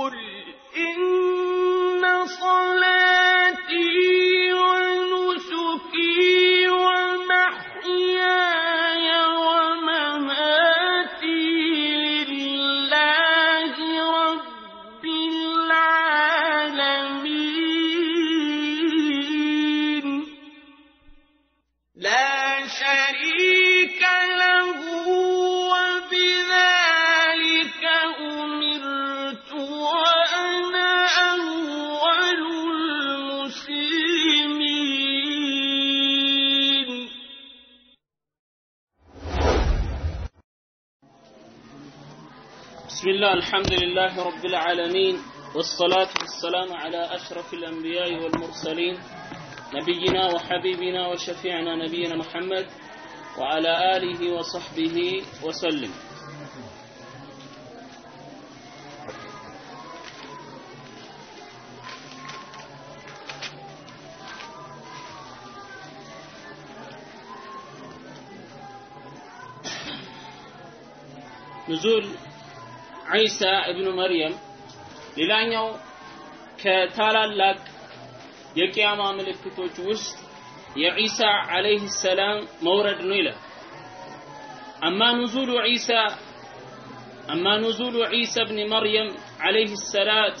قل إن الله الحمد لله رب العالمين والصلاة والسلام على أشرف الأنبياء والمرسلين نبينا وحبيبنا وشفيعنا نبينا محمد وعلى آله وصحبه وسلم. نزول ዒሳ እብኑ መርየም ሌላኛው ከታላላቅ የቅያማ ምልክቶች ውስጥ የዒሳ ዓለይህ ሰላም መውረድ ነው ይላል አማ ኑዙሉ ዒሳ አማ ኑዙሉ ዒሳ ብን መርየም ዓለይህ ሰላት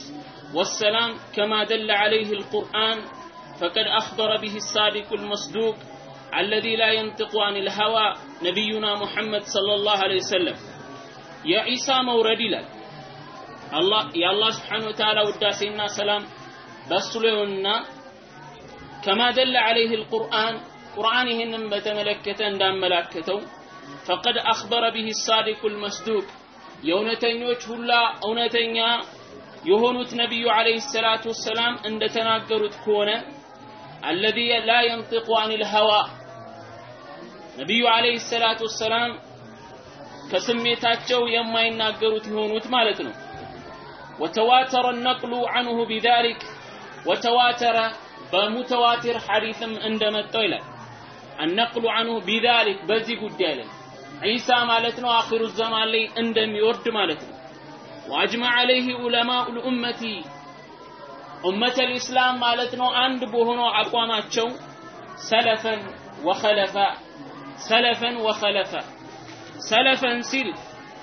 والسلام كما دل عليه القرآن فقد أخبر به الصادق المصدوق الذي لا ينطق عن الهوى نبينا محمد صلى الله عليه وسلم የዒሳ መውረድ ይላል አላህ የአላህ ስብሓን ወተዓላ ውዳሴና ሰላም በእሱ ላይ ይሁንና ከማ ደለ ዐለይህ ልቁርአን ቁርአን ይህንን በተመለከተ እንዳመላከተው ፈቀድ አኽበረ ቢህ ሳዲቁ ልመስዱቅ የእውነተኞች ሁላ እውነተኛ የሆኑት ነቢዩ ዐለይሂ ሰላቱ ወሰላም እንደተናገሩት ከሆነ አለዚ ላ የንጢቁ አን ልሀዋ ነቢዩ ዐለይሂ ሰላቱ ወሰላም ከስሜታቸው የማይናገሩት የሆኑት ማለት ነው። ወተዋተረ ነቅሉ አንሁ ቢዛሊክ ወተዋተረ በሙተዋቲር ሐዲስም እንደመጣው ይላል። አነቅሉ አንሁ ቢዛሊክ በዚህ ጉዳይ ላይ ዒሳ ማለት ነው አኺሩ ዘማን ላይ እንደሚወርድ ማለት ነው። ወአጅመዕ ዐለይህ ዑለማኡ ልኡመቲ ኡመተ ልእስላም ማለት ነው አንድ በሆነው አቋማቸው ሰለፈን ወኸለፈ ሰለፈን ወኸለፈ ሰለፈን ሲል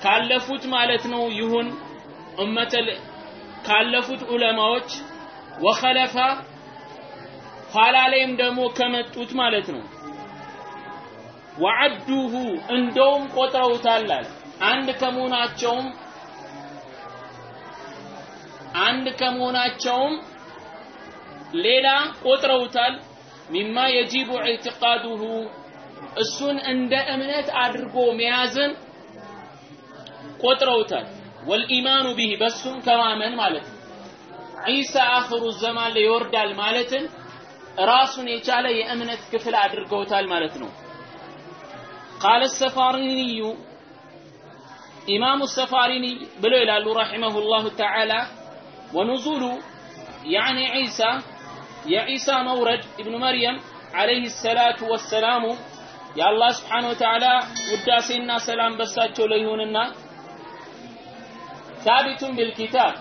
ካለፉት ማለት ነው ይሁን ኡመተል ካለፉት ዑለማዎች ወኸለፈ ኋላ ላይም ደግሞ ከመጡት ማለት ነው። ወዐዱሁ እንደውም ቆጥረውታል አንድ ከመሆናቸውም አንድ ከመሆናቸውም ሌላ ቆጥረውታል። ሚማ የጂቡ ኢዕቲቃዱሁ እሱን እንደ እምነት አድርጎ መያዝን ቆጥረውታል። ወልኢማኑ ቢህ በሱም ከማመን ማለት ነው። ዒሳ አኽሩ ዘማን ላይ ይወርዳል ማለትን ራሱን የቻለ የእምነት ክፍል አድርገውታል ማለት ነው። ቃለ ሰፋሪኒዩ ኢማሙ ሰፋሪኒ ብለው ይላሉ ረሒመሁ ላሁ ተዓላ ወኑዙሉ ያዕኒ ዒሳ የዒሳ መውረድ ኢብኑ መርየም ዓለይህ ሰላቱ ወሰላሙ የአላህ ስብሓን ወተዓላ ውዳሴና ሰላም በሳቸው ላይ ይሁንና ሳቢቱን ቢልኪታብ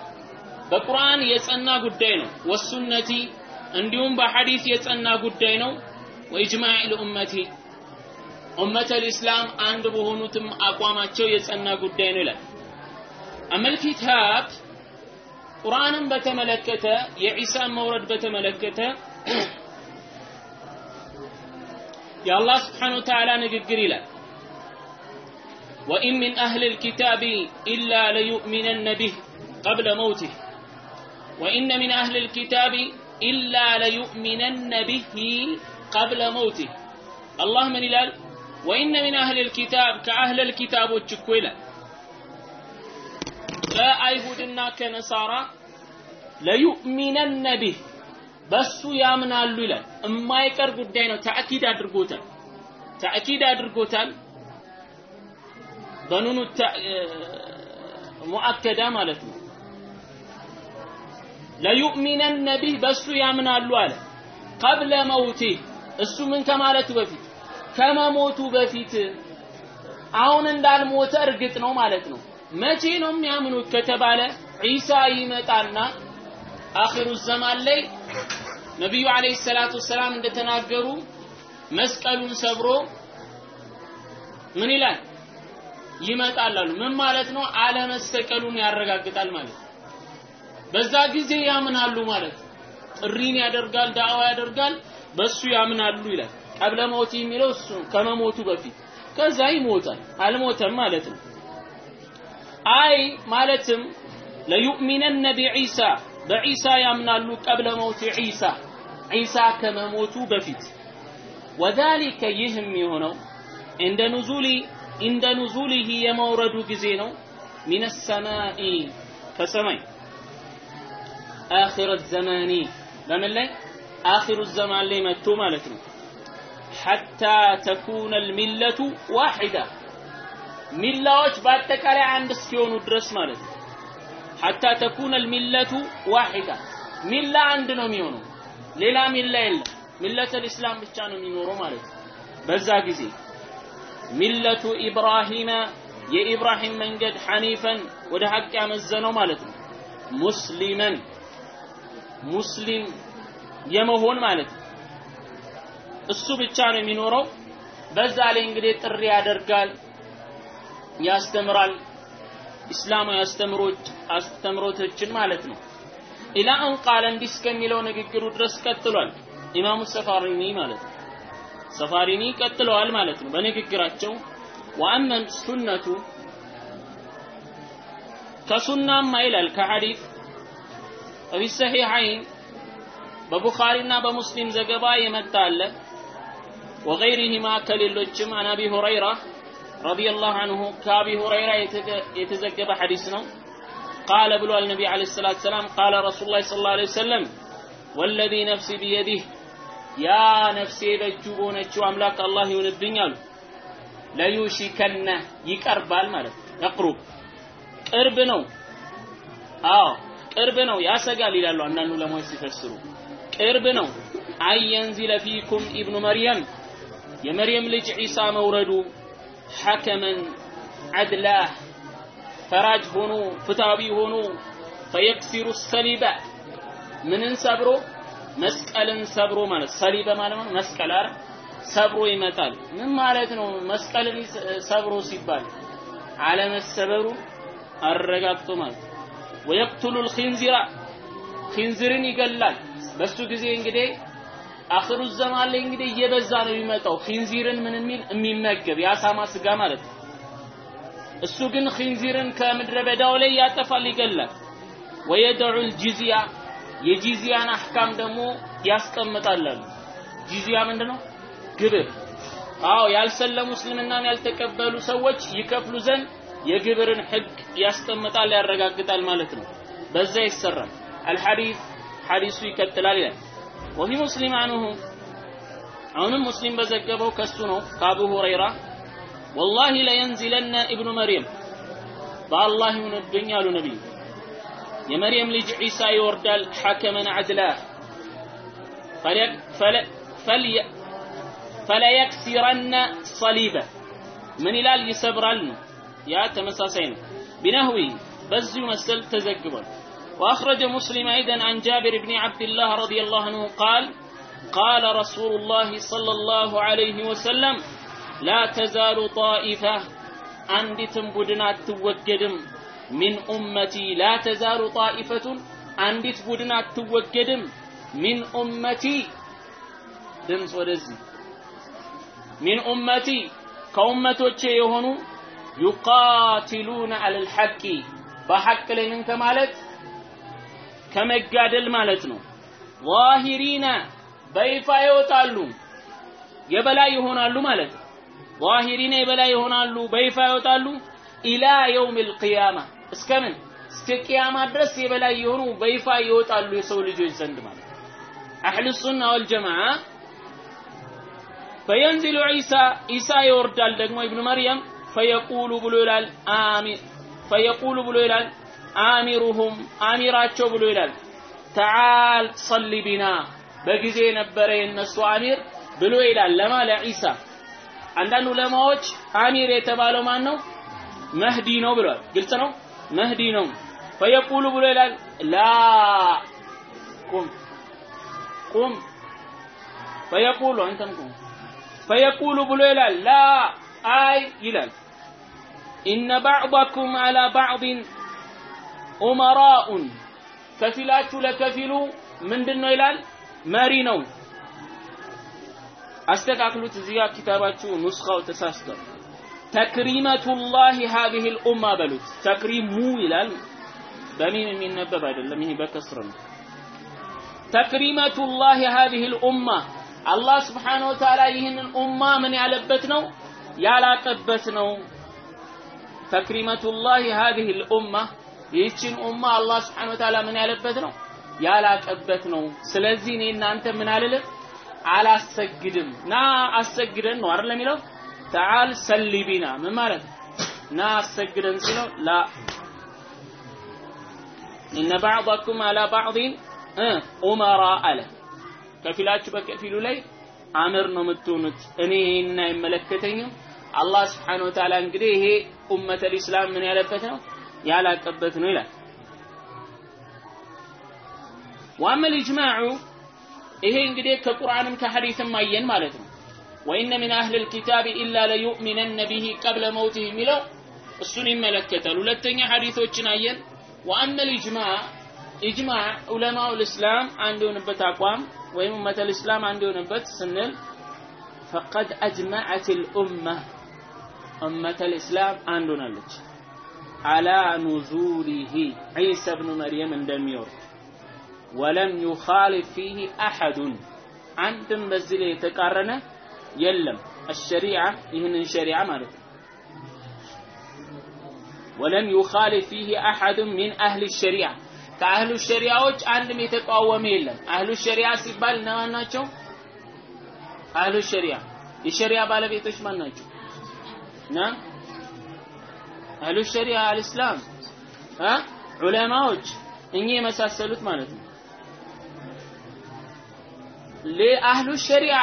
በቁርአን የጸና ጉዳይ ነው። ወሱነቲ እንዲሁም በሐዲስ የጸና ጉዳይ ነው። ወኢጅማዕ ልኡመቲ ኡመተ ልእስላም አንድ በሆኑትም አቋማቸው የጸና ጉዳይ ነው ይላል። አመል ቁርአንን በተመለከተ የዒሳን መውረድ በተመለከተ የአላህ ስብሓን ወተዓላ ንግግር ይላል ወኢን ሚን አህል ልኪታብ ኢላ ለዩእሚነነ ቢህ ቀብለ መውቲህ ወኢነ ሚን አህል ልኪታብ ኢላ ለዩእሚነነ ቢህ ቀብለ መውቲህ አላህ ምን ይላል ወኢነ ሚን አህል ልኪታብ ከአህለ ልኪታቦች እኮ ይላል ከአይሁድና ከነሳራ ለዩእሚነነ ቢህ በሱ ያምናሉ ይላል። የማይቀር ጉዳይ ነው። ተአኪድ አድርጎታል። ተአኪድ አድርጎታል። በኑኑ ሙአከዳ ማለት ነው። ለዩእሚነነ ቢህ በሱ ያምናሉ አለ። ቀብለ መውቲህ እሱ ምን ከማለቱ በፊት? ከመሞቱ በፊት። አሁን እንዳልሞተ እርግጥ ነው ማለት ነው። መቼ ነው የሚያምኑት ከተባለ? ዒሳ ይመጣና አኺሩ ዘማን ላይ ነቢዩ አለይሂ ሰላቱ ወሰላም እንደተናገሩ መስቀሉን ሰብሮ ምን ይላል ይመጣል አሉ። ምን ማለት ነው? አለመሰቀሉን ያረጋግጣል ማለት በዛ ጊዜ ያምናሉ ማለት ጥሪን ያደርጋል፣ ዳዕዋ ያደርጋል፣ በሱ ያምናሉ ይላል። ቀብለ ሞት የሚለው እሱ ከመሞቱ በፊት ከዛ ይሞታል። አልሞተም ማለት ነው። አይ ማለትም ለዩእሚነነ ቢዒሳ በዒሳ ያምናሉ ቀብለ መውት ዒሳ። ዒሳ ከመሞቱ በፊት። ወዛሊከ ይህም የሆነው እንደ ኑዙሊ እንደ ኑዙሊሂ የመውረዱ ጊዜ ነው። ሚነ ሰማኢ ከሰማይ። አኺረ ዘማኒ በምን ላይ? አኺሩ ዘማን ላይ መጥቶ ማለት ነው። ሐታ ተኩነ ልሚለቱ ዋሒዳ። ሚላዎች በአጠቃላይ አንድ እስኪሆኑ ድረስ ማለት ነው ሐታ ተኩነ ልሚለቱ ዋሒዳ። ሚላ አንድ ነው የሚሆነው። ሌላ ሚላ የለም። ሚለተ ልእስላም ብቻ ነው የሚኖረው ማለት ነው። በዛ ጊዜ ሚለቱ ኢብራሂመ የኢብራሂም መንገድ ሐኒፈን ወደ ሐቅ ያመዘነው ማለት ነው። ሙስሊመን ሙስሊም የመሆን ማለት ነው። እሱ ብቻ ነው የሚኖረው። በዛ ላይ እንግዲህ ጥሪ ያደርጋል ያስተምራል ኢስላማዊ አስተምሮች አስተምሮቶችን ማለት ነው። ኢላ አን ቃለ እንዲህ እስከሚለው ንግግሩ ድረስ ቀጥሏል። ኢማሙ ሰፋሪኒ ማለት ነው። ሰፋሪኒ ቀጥለዋል ማለት ነው በንግግራቸው ወአመን ሱነቱ ከሱናማ ይላል ከሐዲፍ ፊ ሰሒሐይን በቡኻሪና በሙስሊም ዘገባ የመጣ አለ ወገይሪሂማ ከሌሎችም አን አቢ ሁረይራ ረዲየላሁ አንሁ ከአቢ ሁረይራ የተዘገበ ሐዲስ ነው። ቃለ ብሏል ነቢ ዓለይሂ ሰላቱ ሰላም ቃለ ረሱሉላህ ሰለላሁ ዐለይሂ ወሰለም ወለዚ ነፍሲ ቢየዲህ ያ ነፍሴ በእጁ በሆነችው አምላክ አላህ ይሁንብኝ አሉ። ለዩሽከነ ይቀርባል ማለት የቅሩብ ቅርብ ነው። አዎ ቅርብ ነው። ያሰጋል ይላሉ አንዳንድ ዑለማዎች ሲፈስሩ። ቅርብ ነው። አየንዚለ ፊኩም ኢብኑ መርየም የመርየም ልጅ ዒሳ መውረዱ ሐከመን አድላህ ፈራጅ ሆኖ ፍትሃዊ ሆኖ ፈየክሲሩ ሰሊበ ምንን ሰብሮ? መስቀልን ሰብሮ ማለት ሰሊበ ማለት ነው። መስቀል አረ ሰብሮ ይመጣል። ምን ማለት ነው? መስቀልን ሰብሮ ሲባል አለመሰበሩ አረጋግጦ ማለት ወየቅቱሉ ልኺንዚራ ኺንዝርን ይገላል። በሱ ጊዜ እንግዲህ አኽሩ ዘማን ላይ እንግዲህ እየበዛ ነው የሚመጣው። ኺንዚርን ምን የሚል የሚመገብ የአሳማ ስጋ ማለት ነው። እሱ ግን ኺንዚርን ከምድረ በዳው ላይ ያጠፋል ይገላል። ወየደዑ ልጂዝያ የጂዝያን አህካም ደግሞ ያስቀምጣላሉ ጂዝያ ምንድነው? ግብር። አዎ ያልሰለሙ እስልምናን ያልተቀበሉ ሰዎች ይከፍሉ ዘንድ የግብርን ህግ ያስቀምጣል ያረጋግጣል ማለት ነው። በዛ ይሰራል። አልሐዲስ ሐዲሱ ይቀጥላል ይላል ወፊ ሙስሊም አንሁ አሁንም ሙስሊም በዘገበው ከሱ ነው ከአቡ ሁረይራ ወላሂ ለየንዚለነ ኢብኑ መርየም በአላህ ይሁንብኝ አሉ ነቢዩ የመርየም ልጅ ዒሳ ይወርዳል ሐከመን አድላ ፈለየክሲረነ ሰሊበ ምን ይላል ይሰብራል ነው ያ ተመሳሳይ ነው ቢነህዊ በዚሁ መሰል ተዘግቧል وأخرج مسلم أيضا عن جابر بن عبد الله رضي الله عنه قال قال رسول الله صلى الله عليه وسلم لا تزال طائفة أندتم بدنات توجدم من أمتي لا تزال طائفة أندت بدنات توجدم من أمتي دمس من أمتي كأمة يهونو يقاتلون على الحق بحق لمن تمالت ከመጋደል ማለት ነው። ዛሂሪነ በይፋ ይወጣሉ የበላይ ይሆናሉ ማለት ነው። ዛሂሪነ የበላይ ይሆናሉ በይፋ ይወጣሉ። ኢላ የውም ልቅያማ እስከምን እስከ ቅያማ ድረስ የበላይ የሆኑ በይፋ ይወጣሉ የሰው ልጆች ዘንድ ማለት አህሉ ሱና ወልጀማዓ ፈየንዚሉ ዒሳ ኢሳ ይወርዳል ደግሞ ኢብኑ መርየም ፈየቁሉ ብሎ ይላል አሚን ፈየቁሉ ብሎ ይላል አሚሩሁም አሚራቸው ብሎ ይላል። ተዓል ሰሊ ቢና በጊዜ የነበረ የነሱ አሚር ብሎ ይላል። ለማ? ለዒሳ። አንዳንድ ዑለማዎች አሚር የተባለው ማን ነው? መህዲ ነው ብሏል ግልጽ ነው? መህዲ ነው። ፈየቁሉ ብሎ ይላል። ላ ቁም ቁም። ፈየቁሉ አንተም ቁም። ፈየቁሉ ብሎ ይላል። ላ አይ ይላል። ኢነ ባዕضኩም አላ ባዕድን ኡመራኡን ከፊላችሁ ለከፊሉ ምንድን ነው ይላል? መሪ ነው። አስተካክሉት እዚህ ጋር ኪታባችሁ ኑስኻው ተሳስቷል ተክሪመቱላህ ሀዚህ ልኡማ በሉት። ተክሪሙ ይላል። በሚም የሚነበብ አይደለም። ይሄ በከስር ነው። ተክሪመቱላህ ሀዚህ ልኡማ። አላህ ስብሓነሁ ወተዓላ ይህንን ኡማ ምን ያለበት ነው? ያላቀበት ነው። ተክሪመቱላህ ሀዚህ ልኡማ ይህችን ኡማ አላህ ስብሓነሁ ወተዓላ ምን ያለበት ነው? ያላቀበት ነው። ስለዚህ እኔ እናንተ ምን አልልም? አላሰግድም። ና አሰግደን ነው አይደል የሚለው? ተዓል ሰሊቢና ምን ማለት? ና አሰግደን ሲለው ላ ኢነ ባዕضኩም አላ ባዕድን ኡመራ አለ። ከፊላችሁ በከፊሉ ላይ አምር ነው የምትሆኑት። እኔ ይህንን አይመለከተኝም። አላህ ስብሓን ወተዓላ እንግዲህ ይሄ ኡመተል ኢስላም ምን ያለበት ነው ያላቀበት ነው ይላል። ዋመል ኢጅማዑ ይሄ እንግዲህ ከቁርአንም ከሐዲስም አየን ማለት ነው። ወኢነ ሚን አህል ልኪታብ ኢላ ለዩእሚነነ ቢሂ ቀብለ መውቲህ የሚለው እሱን ይመለከታል። ሁለተኛ ሐዲሶችን አየን። ወአመ ልጅማዕ ኢጅማዕ ዑለማው ልእስላም አንድ የሆነበት አቋም ወይም ኡመተ ልእስላም አንድ የሆነበት ስንል ፈቀድ አጅመዐት ልኡማ ኡመተ ልእስላም አንድ ሆናለች አላ ኑዙሊሂ ዒሳ ብኑ መርየም እንደሚወርድ ወለም ዩኻሊፍ ፊህ አሐዱን አንድም በዚህ ላይ የተቃረነ የለም። አሸሪዓ ይህንን ሸሪዓ ማለት ነው። ወለም ዩኻሊፍ ፊህ አሐዱን ሚን አህሊ ሸሪዓ ከአህሉ ሸሪዓዎች አንድም የተቃወመ የለም። አህሉ ሸሪዓ ሲባል እነማን ናቸው? አህሉ ሸሪዓ። የሸሪዓ ባለቤቶች ማን ናቸው? ና አህሉ ሸሪዓ አልእስላም ዑለማዎች እኚህ የመሳሰሉት ማለት ነው። ለአህሉ ሸሪዓ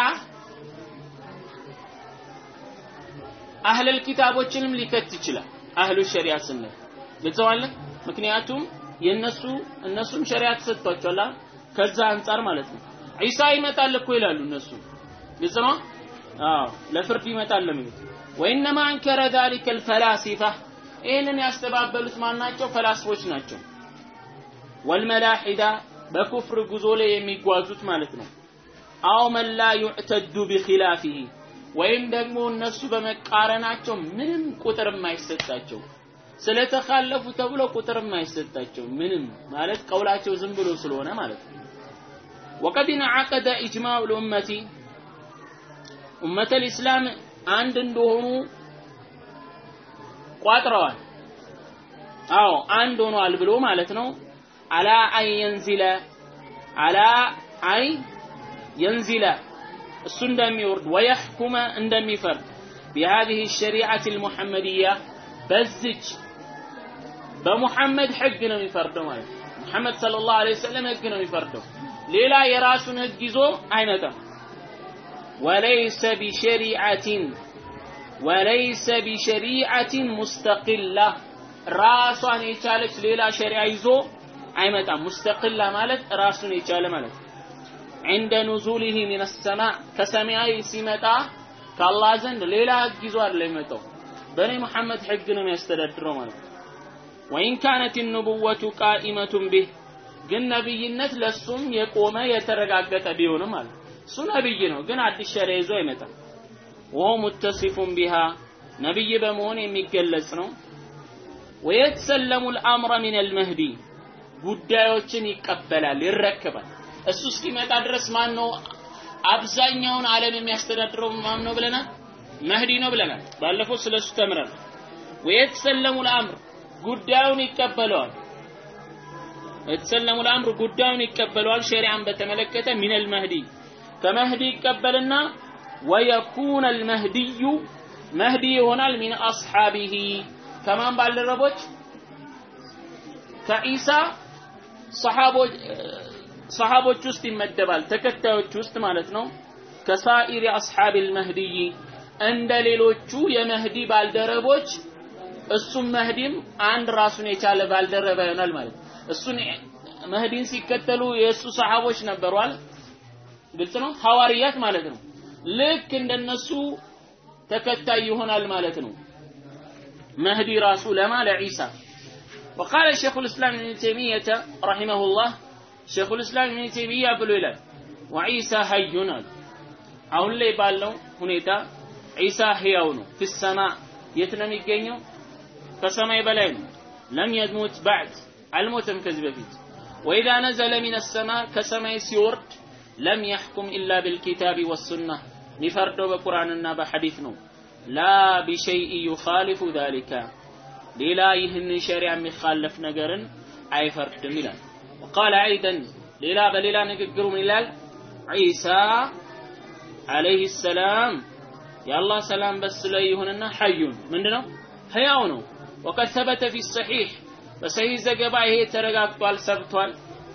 አህለል ኪታቦችንም ሊከት ይችላል። አህሉ ሸሪዓ ስንል ግልጸዋለን። ምክንያቱም የነሱ እነሱም ሸሪዓ ተሰጥቷቸዋል። ከዛ አንጻር ማለት ነው። ዒሳ ይመጣል እኮ ይላሉ እነሱ። ግልጽ ነው። አዎ ለፍርድ ይመጣል ነው የሚሉት። አንከረ ዛሊከል ፈላሲፋ ይህንን ያስተባበሉት ማን ናቸው ፈላስፎች ናቸው። ወልመላሒዳ በኩፍር ጉዞ ላይ የሚጓዙት ማለት ነው። አው መን ላ ዩዕተዱ ቢኺላፊሂ ወይም ደግሞ እነሱ በመቃረናቸው ምንም ቁጥር የማይሰጣቸው ስለተካለፉ ተብሎ ቁጥር የማይሰጣቸው ምንም ማለት ቀውላቸው ዝም ብሎ ስለሆነ ማለት ነው። ወቀድ እንዓቀደ ኢጅማዑ ልኡመቲ ኡመተ ልእስላም አንድ እንደሆኑ ቋጥረዋል አዎ አንድ ሆኗል ብሎ ማለት ነው አላ አን የንዚለ አላ አይ የንዚለ እሱ እንደሚወርድ ወየሕኩመ እንደሚፈርድ بهذه الشريعة المحمدية በዚች በሙሐመድ ህግ ነው የሚፈርደው ማለት ነው ሙሐመድ ሰለላሁ ዐለይሂ ወሰለም ህግ ነው የሚፈርደው ሌላ የራሱን ህግ ይዞ አይመጣም ወለይሰ ቢሸሪዓቲን ወለይሰ ቢሸሪዓቲን ሙስተቂላ ራሷን የቻለች ሌላ ሸሪዓ ይዞ አይመጣም ሙስተቂላ ማለት ራሱን የቻለ ማለት ነው عند نزوله من السماء ከሰማይ ሲመጣ ከአላህ ዘንድ ሌላ ህግ ይዞ አይደለም የሚመጣው በእኔ መሐመድ ህግ ነው የሚያስተዳድረው ማለት ነው ወይን ካነት ኑቡወቱ ቃኢመቱን ቢህ ግን ነብይነት ለሱም የቆመ የተረጋገጠ ቢሆንም ማለት እሱ ነብይ ነው ግን አዲስ ሸሪዓ ይዞ አይመጣም ወሆ ሙተሲፉን ቢሃ ነብይ በመሆን የሚገለጽ ነው። ወየተሰለሙ ልአምረ ሚን አልመህዲ ጉዳዮችን ይቀበላል ይረከባል። እሱ እስኪመጣ ድረስ ማን ነው አብዛኛውን ዓለም የሚያስተዳድረው ማን ነው ብለናል? መህዲ ነው ብለናል። ባለፈው ስለሱ ተምረን ወየተሰለሙ ልአምር ጉዳዩን ይቀበለዋል። የተሰለሙ ለአምር ጉዳዩን ይቀበለዋል። ሸሪዓን በተመለከተ ሚን አልመህዲ ከመህዲ ይቀበልና ወየኩነ አልመህዲዩ መህዲ ይሆናል ሚን አስሓቢሂ። ከማን ባልደረቦች? ከኢሳ ሰሓቦች ሰሓቦች ውስጥ ይመደባል። ተከታዮች ውስጥ ማለት ነው። ከሳኢሪ አስሓብ አልመህዲይ እንደ ሌሎቹ የመህዲ ባልደረቦች እሱም መህዲም አንድ ራሱን የቻለ ባልደረባ ይሆናል ማለት እሱን መህዲን ሲከተሉ የእሱ ሰሃቦች ነበሯል ግልጽ ነው? ሐዋርያት ማለት ነው ልክ እንደነሱ ተከታይ ይሆናል ማለት ነው መህዲ ራሱ ለማ ለዒሳ وقال شيخ الإسلام ابن تيمية رحمه الله شيخ الإسلام ابن تيمية بلولا وعيسى هينا አሁን ላይ ባለው ሁኔታ ዒሳ ህያው ነው في السماء የት ነው የሚገኘው ከሰማይ በላይ ነው ለም የሙት ባዕድ አልሞተም ከዚህ በፊት ወኢዛ ነዘለ ሚን السماء ከሰማይ ሲወርድ ለም يحكم إلا بالكتاب والسنة نفردو بقرآن النبا حديث نو لا بشيء يخالف ذلك. للا يهن شريع مخالف نقر أي فرد ملان وقال أيضا للا بللا نقر ملال عيسى عليه السلام يا الله سلام بس ليهننا حي من دنا حيونه وقد ثبت في الصحيح فسهي زقبا هي ترقات والسبت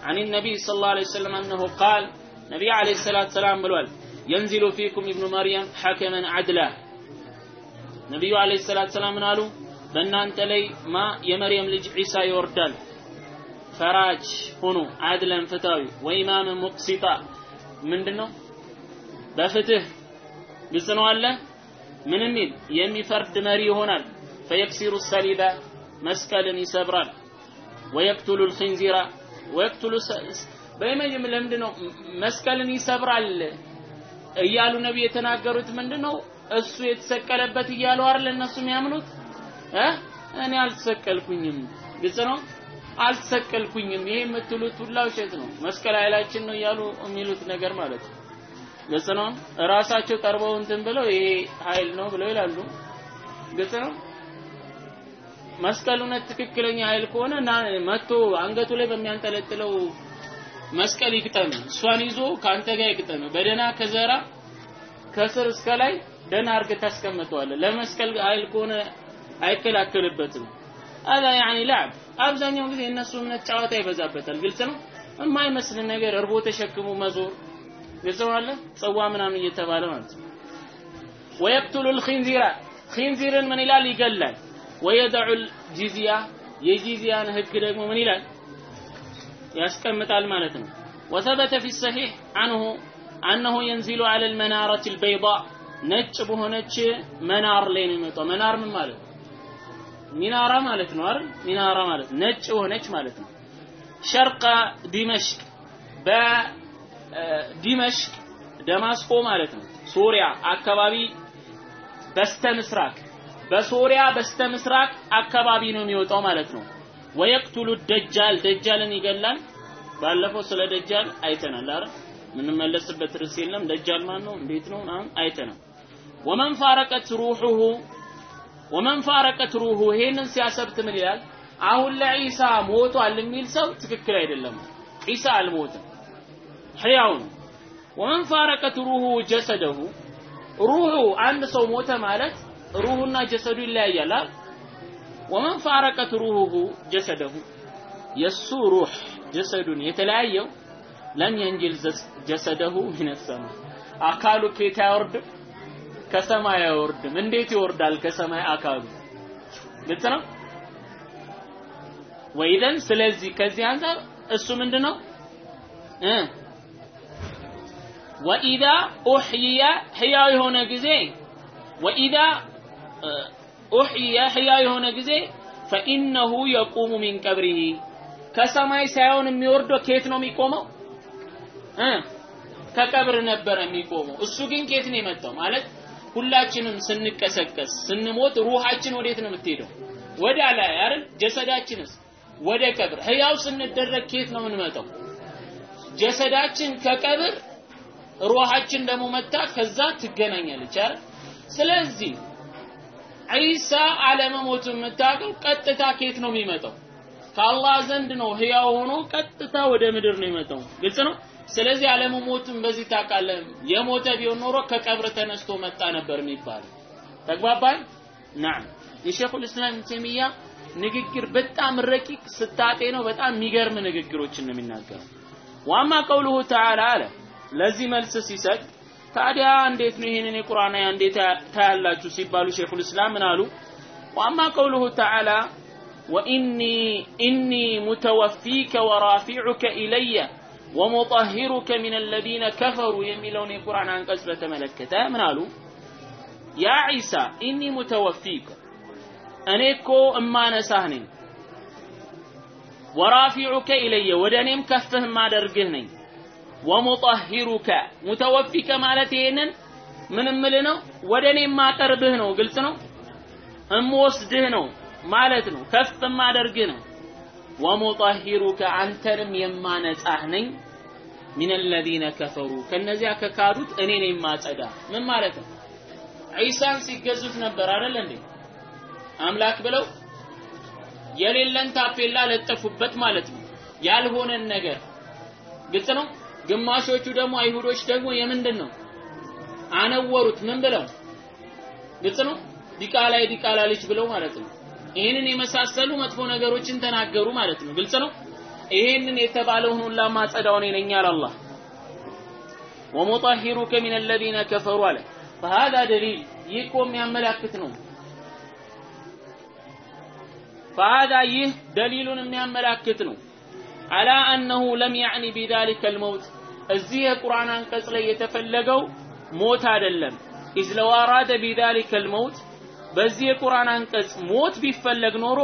عن النبي صلى الله عليه وسلم أنه قال نبي عليه الصلاة والسلام بالوالد ينزل فيكم ابن مريم حكما عدلا ነቢዩ አለይሂ ሰላቱ ሰላም ምን አሉ በእናንተ ላይ ማ የመርየም ልጅ ዒሳ ይወርዳል ፈራጅ ሆኖ አድለን ፍታዊ ወኢማም ሙቅሲጣ ምንድነው በፍትህ ግልጽ ነው አለ ምን የሚል የሚፈርድ መሪ ይሆናል ፈየክሲሩ ሰሊበ መስቀልን ይሰብራል ወየቅቱሉ ልክንዚራ ወየቅቱሉ በየመጀም ለምንድነው መስቀልን ይሰብራል እያሉ ነቢይ የተናገሩት ምንድነው? እሱ የተሰቀለበት እያሉ አይደል እነሱ የሚያምኑት? እ? እኔ አልተሰቀልኩኝም ግልጽ ነው? አልተሰቀልኩኝም ይሄ የምትሉት ሁላ ውሸት ነው። መስቀል ኃይላችን ነው እያሉ የሚሉት ነገር ማለት ነው። ግልጽ ነው? ራሳቸው ቀርበው እንትን ብለው ይሄ ኃይል ነው ብለው ይላሉ። ግልጽ ነው? መስቀል እውነት ትክክለኛ ኃይል ከሆነ መጥቶ አንገቱ ላይ በሚያንጠለጥለው መስቀል ይግጠም እሷን ይዞ ከአንተ ጋር ይግጠም በደና ከዘራ ከስር እስከ ላይ ደህና አድርገህ ታስቀምጠዋለህ። ለመስቀል ኃይል ከሆነ አይከላከልበትም። አላ ያኒ ላዕብ። አብዛኛው ጊዜ እነሱ እምነት ጨዋታ ይበዛበታል። ግልጽ ነው? የማይመስል ነገር እርቦ ተሸክሞ መዞር። ግልጽ ነው ጽዋ ምናምን እየተባለ ማለት ነው። ወየቅቱሉ ልኪንዚራ ኪንዚርን ምን ይላል? ይገላል። ወየደዑ ልጂዝያ የጂዝያን ህግ ደግሞ ምን ይላል ያስቀምጣል ማለት ነው። ወሰበተ ፊ ሰሒሕ አንሁ አነሁ የንዚሉ አለ ልመናረት ልበይዳ ነጭ በሆነች መናር ላይ ነው የመጣው መናር ምን ማለት ነው? ሚናራ ማለት ነው አይደል? ሚናራ ማለት ነጭ የሆነች ማለት ነው። ሸርቀ ዲመሽቅ በዲመሽቅ ደማስቆ ማለት ነው። ሶሪያ አካባቢ በስተ ምስራቅ በሶሪያ በስተ ምስራቅ አካባቢ ነው የሚወጣው ማለት ነው። ወየቅቱሉ ደጃል ደጃልን ይገላል። ባለፈው ስለ ደጃል አይተናል አይደል? ምንመለስበት ርዕስ የለም። ደጃል ማን ነው እንዴት ነው? ምናምን አይተናል። ወመን ፋረቀት ሩሑሁ ወመን ፋረቀት ሩሁ ይሄንን ሲያሰብት ምን ይላል? አሁን ለዒሳ ሞቷል የሚል ሰው ትክክል አይደለም። ዒሳ አልሞትም ሕያው ነው። ወመን ፋረቀት ሩሁ ጀሰደሁ ሩሁ አንድ ሰው ሞተ ማለት ሩሁና ጀሰዱ ይለያያል አይደል ወመን ፋረቀት ሩሁሁ ጀሰደሁ የሱ ሩህ ጀሰዱን የተለያየው ለም የንጅል ጀሰደሁ ሚነ ሰማ አካሉ ከየት አይወርድም ከሰማይ አይወርድም እንዴት ይወርዳል ከሰማይ አካሉ? ግልጽ ነው? ወይደን ስለዚህ ከዚህ አንፃር እሱ ምንድነው? እ? ወኢዛ ኡሕይየ ሕያው የሆነ ጊዜ ወኢዛ ኡሕይየ ሕያው የሆነ ጊዜ ፈኢነሁ የቁሙ ሚን ቀብሪሂ። ከሰማይ ሳይሆን የሚወርደው ከየት ነው የሚቆመው? ከቀብር ነበረ የሚቆመው። እሱ ግን ከየት ነው የመጣው? ማለት ሁላችንም ስንቀሰቀስ ስንሞት ሩሃችን ወዴት ነው የምትሄደው? ወደ ላይ አይደል? ጀሰዳችንስ? ወደ ቀብር። ህያው ስንደረግ ከየት ነው የምንመጣው? ጀሰዳችን ከቀብር ሩሃችን ደግሞ መታ ከዛ ትገናኛለች አይደል? ስለዚህ ዒሳ አለመሞቱ የምታውቀው ቀጥታ ከየት ነው የሚመጣው? ከአላህ ዘንድ ነው ህያው ሆኖ ቀጥታ ወደ ምድር ነው የመጣው ግልጽ ነው? ስለዚህ አለመሞቱን በዚህ ታውቃለህ? የሞተ ቢሆን ኖሮ ከቀብር ተነስቶ መጣ ነበር የሚባለው። ተግባባን ናም የሼኹል እስላም ተሚያ ንግግር በጣም ረቂቅ ስታጤ ነው። በጣም የሚገርም ንግግሮችን ነው የሚናገረው። ዋማ ቀውሉሁ ተዓላ አለ። ለዚህ መልስ ሲሰጥ ታዲያ እንዴት ነው ይህንን የቁርአን አያ እንዴት ታያላችሁ ሲባሉ ሼኹል እስላም ምን አሉ وأما قوله تعالى وإني إني متوفيك ورافعك إلي ومطهرك من الذين كفروا يميلون القرآن عن قصبة ملكتا من قالوا يا عيسى إني متوفيك أنيكو أما نساهني ወራፊዑከ ኢለየ ወደ እኔም ከፍህ ማደርግህ ነኝ ወሙጠሂሩከ ሙተወፊከ ማለት ይሄንን ምን ምል ነው? ወደ እኔ ማቀርብህ ነው። ግልጽ ነው? እምወስድህ ነው ማለት ነው። ከፍ ማደርግህ ነው። ወሙጠሂሩከ አንተንም የማነጻህ ነኝ። ሚን አለዚነ ከፈሩ ከነዚያ ከካዱት እኔ ነኝ የማጸዳ ምን ማለት ነው? ዒሳን ሲገዙት ነበር አይደል እንዴ? አምላክ ብለው የሌለን ታፔላ ለጠፉበት ማለት ነው። ያልሆነን ነገር ግልጽ ነው ግማሾቹ ደግሞ አይሁዶች ደግሞ የምንድን ነው? አነወሩት። ምን ብለው? ግልጽ ነው? ዲቃላ የዲቃላ ልጅ ብለው ማለት ነው። ይህንን የመሳሰሉ መጥፎ ነገሮችን ተናገሩ ማለት ነው። ግልጽ ነው? ይህንን የተባለውን ሁላ ማጸዳው እኔ ነኝ አለ አላህ። ወሙጠሂሩከ ሚን አለዚነ ከፈሩ አለ። فهذا دليل ይህ የሚያመላክት ነው። فهذا ይህ ደሊሉን የሚያመላክት ነው። على أنه لم يعن بذلك الموت እዚህ የቁርአን አንቀጽ ላይ የተፈለገው ሞት አይደለም። إذ لو أراد بذلك الموت በዚህ የቁርአን አንቀጽ ሞት ቢፈለግ ኖሮ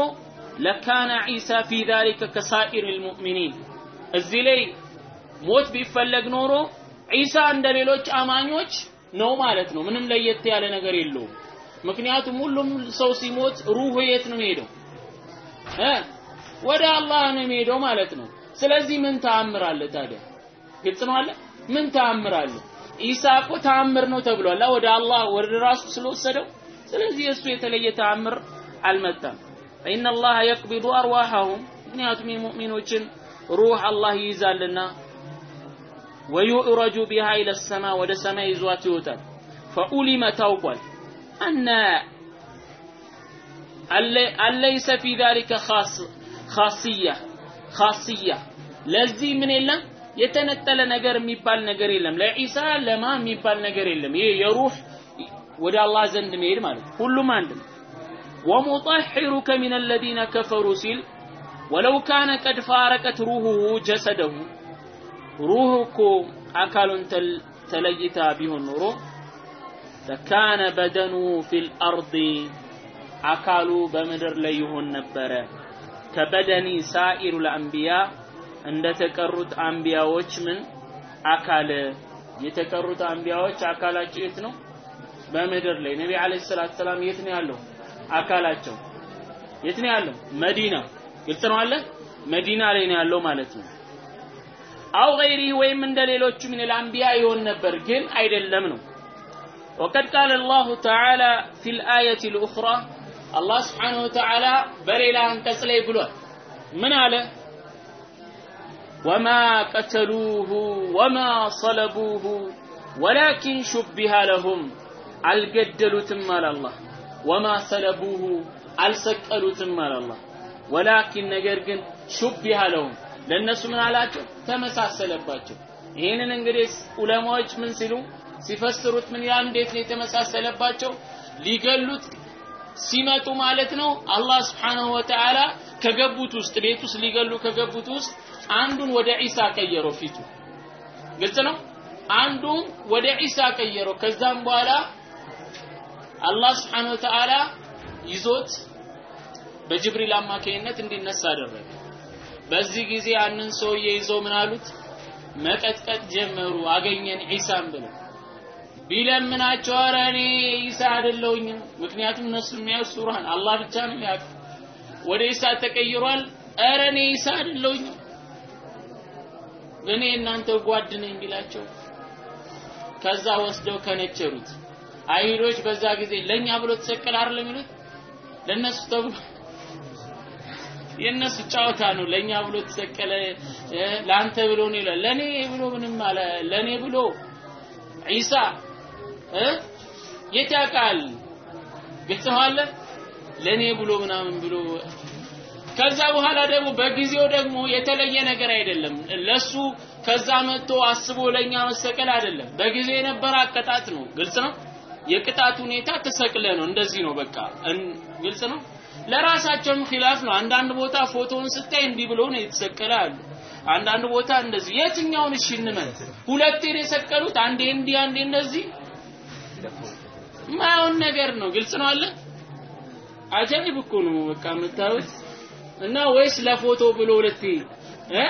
لكان عيسى في ذلك كسائر المؤمنين እዚህ ላይ ሞት ቢፈለግ ኖሮ ዒሳ እንደ ሌሎች አማኞች ነው ማለት ነው። ምንም ለየት ያለ ነገር የለውም። ምክንያቱም ሁሉም ሰው ሲሞት ሩህ የት ነው የሚሄደው? ወደ አላህ ነው የሚሄደው ማለት ነው። ስለዚህ ምን ተአምር አለ ታዲያ? ግልጽ ነው አለ ምን ተአምር አለ ኢሳ እኮ ተአምር ነው ተብሏል ወደ አላህ ወደ ራሱ ስለወሰደው ስለዚህ እሱ የተለየ ተአምር አልመጣም فإن الله يقبض أرواحهم ምክንያቱም የሙእሚኖችን ሩህ አላህ ይይዛልና ويؤرج بها إلى السماء ወደ ሰማይ ይዟት ይወጣል فأولم ታውቋል أن أليس في ذلك خاص خاصية خاصية ለዚህ ምን የለም يتنتل نجر ميبال نجر إلهم لا عيسى لما ميبال نجر إلهم يروح ودا الله زند مير ماله كل ما عندهم ومطحرك من الذين كفروا سيل ولو كان قد فارقت روحه جسده روحك أكل تل تليتا به النور لكان بدنه في الأرض أكلوا بمدر لا ليه النبرة كبدني سائر الأنبياء እንደተቀሩት አንቢያዎች ምን አካለ? የተቀሩት አንቢያዎች አካላቸው የት ነው? በምድር ላይ ነቢ አለይሂ ሰላቱ ሰላም የት ነው ያለው? አካላቸው የት ነው ያለው? መዲና። ግልጽ ነው አለ መዲና ላይ ነው ያለው ማለት ነው። አው ገይሪ ወይም እንደ ሌሎቹ ምን አንቢያ ይሆን ነበር፣ ግን አይደለም ነው። ወቀድ ቃለ አላሁ ተዓላ ፊል አየቲ ልኡኽራ አላህ ስብሓነሁ ወተዓላ በሌላ አንቀጽ ላይ ብሏል። ምን አለ? وما قتلوه وما صلبوه ولكن شبه لهم አልገደሉትም አለ አላህ ወማ ሰለቡሁ አልሰቀሉትም አለ አላህ ወላኪን ነገር ግን ሹቢሃ ለሁም ለእነሱ ምን አላቸው ተመሳሰለባቸው ይህንን እንግዲህ ዑለማዎች ምን ሲሉ ሲፈስሩት ምን ያ እንዴት ነው የተመሳሰለባቸው ሊገሉት ሲመጡ ማለት ነው አላህ ስብሓንሁ ወተዓላ ከገቡት ውስጥ ቤት ውስጥ ሊገሉ ከገቡት ውስጥ አንዱን ወደ ዒሳ ቀየረው ፊቱ። ግልጽ ነው? አንዱን ወደ ዒሳ ቀየረው። ከዛም በኋላ አላህ ስብሓን ወተዓላ ይዞት በጅብሪል አማካይነት እንዲነሳ አደረገ። በዚህ ጊዜ ያንን ሰውዬ ይዘው ምን አሉት? መቀጥቀጥ ጀመሩ። አገኘን ዒሳን ብለው። ቢለምናቸው ኧረ እኔ ኢሳ አይደለሁኝም። ምክንያቱም እነሱ የሚያዩት ሱራን አላህ ብቻ ነው የሚያውቅ ወደ ኢሳ ተቀይሯል። ኧረ እኔ ኢሳ አይደለሁኝም እኔ እናንተ ጓድ ነኝ ቢላቸው ከዛ ወስደው ከነቸሩት አይሁዶች በዛ ጊዜ ለኛ ብሎ ተሰቀለ አይደል የሚሉት? ለነሱ ተብሎ የነሱ ጨዋታ ነው። ለኛ ብሎ ተሰቀለ ለአንተ ብሎ ነው ይላል። ለኔ ብሎ ምንም አለ። ለኔ ብሎ ዒሳ እ የት ያውቃል? ግልጽ ለኔ ብሎ ምናምን ብሎ ከዛ በኋላ ደግሞ በጊዜው ደግሞ የተለየ ነገር አይደለም ለሱ ከዛ መጥቶ አስቦ ለኛ መሰቀል አይደለም በጊዜው የነበረ አቀጣት ነው ግልጽ ነው የቅጣት ሁኔታ ተሰቅለ ነው። እንደዚህ ነው በቃ ግልጽ ነው። ለራሳቸውም ኺላፍ ነው። አንዳንድ ቦታ ፎቶውን ስታይ እንዲህ ብሎ ነው የተሰቀለ አሉ። አንዳንድ ቦታ እንደዚህ። የትኛውን እሺ እንመን? ሁለቴን የሰቀሉት አንዴ እንዲህ አንዴ እንደዚህ ማየውን ነገር ነው። ግልጽ ነው አለ አጃይብ እኮ ነው በቃ የምታዩት እና ወይስ ለፎቶ ብሎ ሁለቴ እ?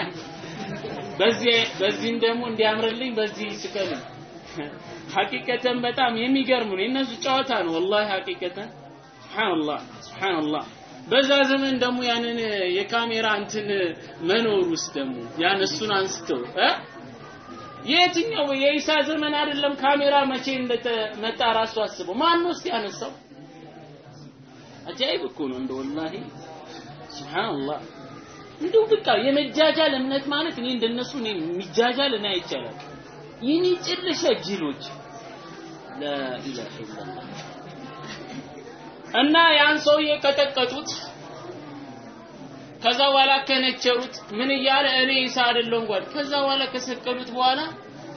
በዚህ በዚህም ደግሞ እንዲያምርልኝ በዚህ ስቀልኝ። ሐቂቀተን በጣም የሚገርም ነው። የእነሱ ጨዋታ ነው። ወላሂ ሐቂቀተን። ሱብሃንአላህ ሱብሃንአላህ። በዛ ዘመን ደግሞ ያንን የካሜራ እንትን መኖር ውስጥ ደግሞ ያን እሱን አንስተው እ? የትኛው? የኢሳ ዘመን አይደለም ካሜራ መቼ እንደተመጣ ራሱ አስበው። ማን ነው ያነሳው? አጃይብ እኮ ነው እንደ ወላሂ ሱብሃንአላህ። እንደው በቃ የመጃጃል እምነት ማለት እኔ እንደነሱ እኔ የሚጃጃል እና አይቻላል ይህን ጭርሸ ጅሎች ላኢላሃ ኢላላህ እና ያን ሰውዬ ቀጠቀጡት። ከዛ በኋላ ከነቸሩት ምን እያለ እኔ ኢሳ አይደለሁም ጓድ ከዛ በኋላ ከሰቀሉት በኋላ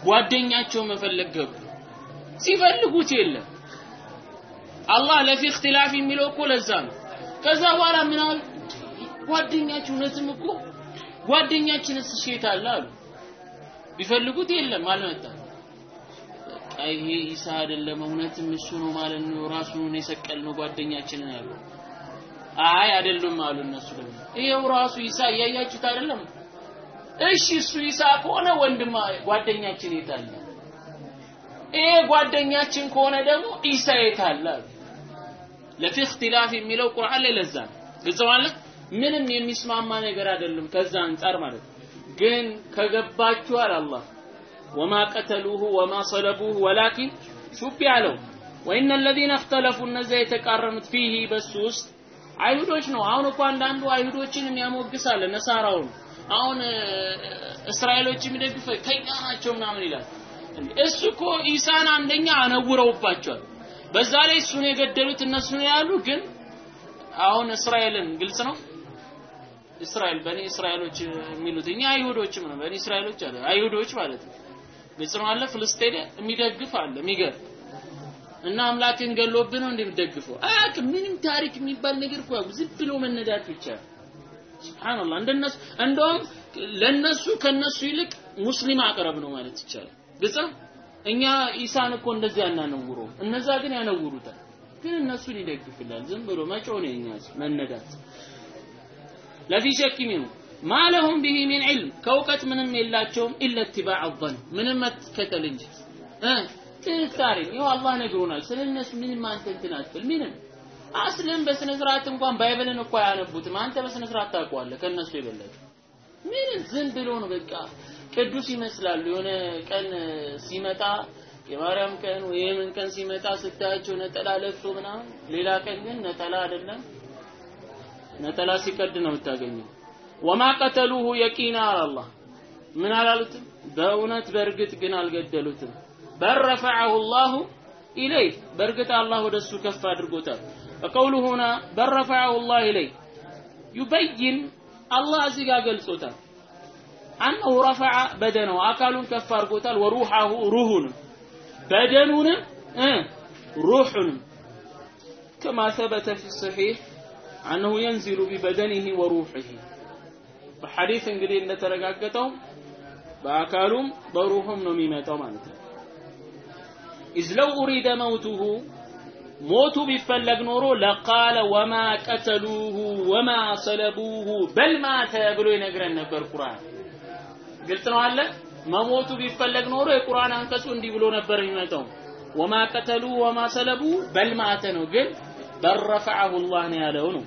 ጓደኛቸው መፈለግ ገቡ። ሲፈልጉት የለም። አላህ ለፊ እክትላፍ የሚለው እኮ ለዛ ነው። ከዛ በኋላ ምን አሉ? ጓደኛችሁ እውነትም እኮ ጓደኛችንስ ሼት አለ አሉ። ቢፈልጉት የለም አልመጣም። በቃ ይሄ ኢሳ አይደለም እውነትም እሱ ነው ማለት ነው። ራሱን የሰቀልነው ጓደኛችንን አሉ። አይ አይደሉም አሉ እነሱ ደግሞ። ይሄው ራሱ ኢሳ እያያችሁት አይደለም? እሺ እሱ ኢሳ ከሆነ ወንድማ ጓደኛችን የት አለ? ይሄ ጓደኛችን ከሆነ ደግሞ ኢሳ አሉ። ለፊ እክትላፍ የሚለው ቁርአን ላይ ለዛ ግልጽ ማለት ምንም የሚስማማ ነገር አይደለም ከዛ አንጻር ማለት ነው። ግን ከገባችሁ አለ አላህ ወማ ቀተሉሁ ወማ ሰለቡሁ ወላኪን ሹቢ አለው። ወይነ ለዚነ እክተለፉ እነዚያ የተቃረኑት ፊሂ በሱ ውስጥ አይሁዶች ነው። አሁን እኮ አንዳንዱ አይሁዶችንም ያሞግሳል ነሳራውን። አሁን እስራኤሎች የሚደግፍ ከኛ ናቸው ምናምን ይላል። እሱ እኮ ኢሳን አንደኛ አነውረውባቸዋል። በዛ ላይ እሱን የገደሉት እነሱን ያሉ። ግን አሁን እስራኤልን ግልጽ ነው። እስራኤል በኒ እስራኤሎች የሚሉት እኛ አይሁዶችም ነው በኒ እስራኤሎች አለ አይሁዶች ማለት ነው። ግልጽ አለ ፍልስጤን የሚደግፍ አለ የሚገርም እና አምላክን ገሎብህ ነው እንደምትደግፈው አያውቅም። ምንም ታሪክ የሚባል ነገር እኮ ዝም ብሎ መነዳት ብቻ ሱብሃንአላህ። እንደነሱ እንደውም ለነሱ ከነሱ ይልቅ ሙስሊም አቅረብ ነው ማለት ይቻላል። ግልጽ ነው። እኛ ኢሳን እኮ እንደዚህ አናነውረው፣ እነዛ ግን ያነውሩታል። ግን እነሱን ይደግፍላል። ዝም ብሎ መጮህ ነው የኛ መነዳት። ለፊ ሸክ ሚኑ ما لهم به من علم ከእውቀት ምንም የላቸውም إلا اتباع الظن ምንም መከተል እንጂ ጥርጣሬ ይኸው አላህ ነግሮናል። ስለ እነሱ ምንም አንተ እንትን አትበል። ምንም አስልም በስነ ስርዓት እንኳን ባይብልን እኮ አያነቡትም። አንተ በስነ ስርዓት ታውቀዋለህ ከእነሱ የበለጠ። ምንም ዝም ብሎ ነው በቃ ቅዱስ ይመስላሉ። የሆነ ቀን ሲመጣ የማርያም ቀን ወይ የምን ቀን ሲመጣ ስታያቸው ነጠላ ለብሶ ምናምን፣ ሌላ ቀን ግን ነጠላ አይደለም ነጠላ ሲቀድ ነው የምታገኘው። ወማ ቀተሉሁ የቂና አላህ ምን አላሉትም። በእውነት በእርግጥ ግን አልገደሉትም። በል ረፈዐሁ ላሁ ኢለይህ በእርግጥ አላህ ወደ እሱ ከፍ አድርጎታል። በቀውሉ ሁና በል ላህ ኢለይህ ዩበይን አላህ እዚህ ጋር ገልጾታል። አነሁ ረፈዐ በደነው አካሉን ከፍ አድርጎታል። ወሩሐሁ ሩሁንም በደኑንም ሩሑንም كما ثبت في الصحيح أنه ينزل ببدنه وروحه በሐዲስ እንግዲህ እንደተረጋገጠው በአካሉም በሩሁም ነው የሚመጣው ማለት ነው። إذ لو أريد موته ሞቱ ቢፈለግ ኖሮ لقال وما قتلوه وما صلبوه بل مات ብሎ ይነግረን ነበር ቁርአን። ግልጽ ነው አለ። መሞቱ ቢፈለግ ኖሮ የቁርአን አንቀጹ እንዲህ ብሎ ነበር የሚመጣው ወማ ቀተሉሁ ወማ ሰለቡሁ በል ማተ ነው። ግን ረፈዐሁ ላህ ነው ያለው ነው።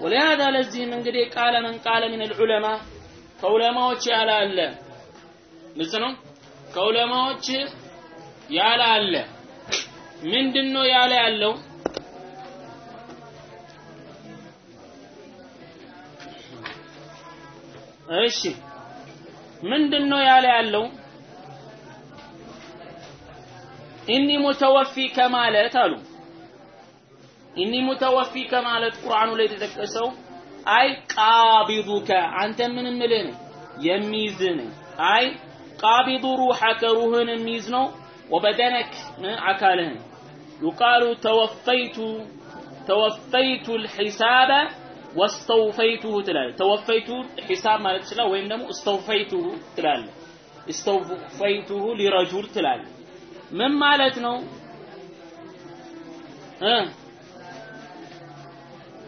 ወሊሃዛ ለዚህም እንግዲህ ቃለ መን ቃለ ምን ልዑለማ ከዑለማዎች ያለ አለ ግልጽ ነው። ከዑለማዎች ያለ አለ ምንድን ነው ያለ ያለው እሺ ምንድን ነው ያለ ያለው إني متوفيك ማለት አሉ إني متوفيك ማለት ቁርአኑ ላይ የተጠቀሰው أي قابضك አንተ ምን ምልህ ነው የሚይዝህ ነኝ أي قابض روحك ሩህን የሚይዝ ነው وبدنك አካልህን يقال توفيت توفيت الحساب ወስተውፈይቱሁ ትላለህ። ተወፈይቱ ሒሳብ ማለት ትችላለህ፣ ወይም ደግሞ እስተውፈይቱሁ ትላለህ። እስተውፈይቱሁ ሊረጁል ትላለህ። ምን ማለት ነው?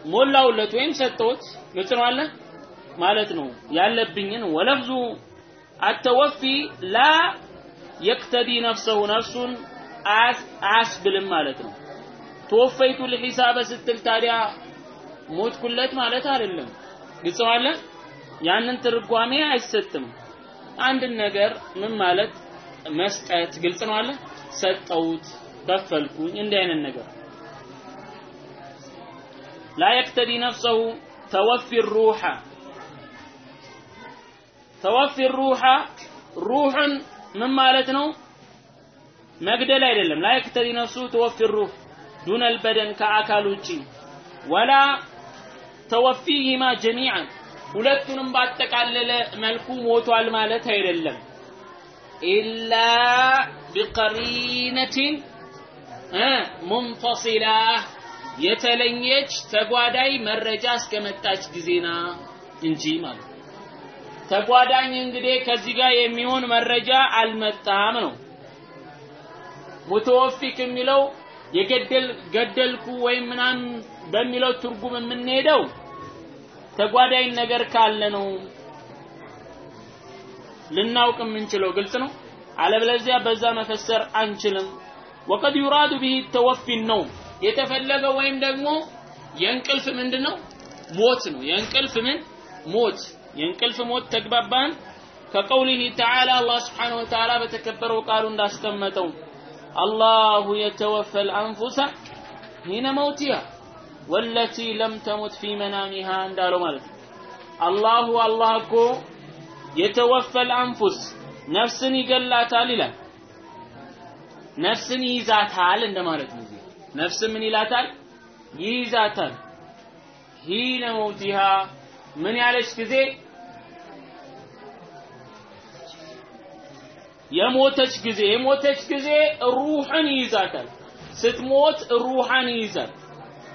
ሞላውለት ወይም ሰጠሁት ግልጽ ማለት ነው ያለብኝን ወለፍዙ አተወፊ ላ የቅተዲ ነፍሰሁ ነፍሱን አያስብልም ማለት ነው። ተወፈይቱ ልሒሳበ ስትል ታዲያ ሞትኩለት ማለት አይደለም። ግልጽ ነው ያንን ትርጓሜ አይሰጥም። አንድን ነገር ምን ማለት መስጠት ግልጽ ነው አለ ሰጠውት፣ ከፈልኩኝ እንዲህ አይነት ነገር ላ የቅተዲ ነፍሰሁ ተወፊ ሩሐ ተወፊ ሩሐ ሩሕን ምን ማለት ነው? መግደል አይደለም። ላ የቅተዲ ነፍሱ ተወፊ ሩህ ዱነል በደን ከአካል ውጪ ወላ ተወፊሂማ ጀሚዓን ሁለቱንም ባጠቃለለ መልኩ ሞቷል ማለት አይደለም። ኢላ ቢቀሪነቲን ሙንፈሲላ የተለየች ተጓዳኝ መረጃ እስከመጣች ጊዜና እንጂ ማለት ተጓዳኝ እንግዲህ ከዚህ ጋር የሚሆን መረጃ አልመጣም ነው። ሙተወፊክ የሚለው የገደል ገደልኩ ወይም ምናምን በሚለው ትርጉም የምንሄደው ተጓዳኝ ነገር ካለ ነው ልናውቅ የምንችለው ግልጽ ነው። አለበለዚያ በዛ መፈሰር አንችልም። ወቀድ ዩራዱ ቢሂ ተወፊ ነው የተፈለገው ወይም ደግሞ የእንቅልፍ ምንድን ነው ሞት ነው። የእንቅልፍ ምን ሞት የእንቅልፍ ሞት ተግባባን። ከቀውሊህ ተዓላ አላህ ስብሓነሁ ወተዓላ በተከበረው ቃሉ እንዳስቀመጠው አላሁ የተወፈል አንፉሰ ሂነ መውቲሃ ወለቲ ለም ተሙት ፊ መናሚሃ እንዳለው ማለት ነው። አላሁ አላህ እኮ የተወፈል አንፉስ ነፍስን ይገላታል ይላል። ነፍስን ይይዛታል እንደማለት ነው። ነፍስ ምን ይላታል? ይይዛታል። ሂነ መውቲሃ ምን ያለች ጊዜ የሞተች ጊዜ የሞተች ጊዜ ሩሕን ይይዛታል። ስትሞት ሩሐን ይይዛል።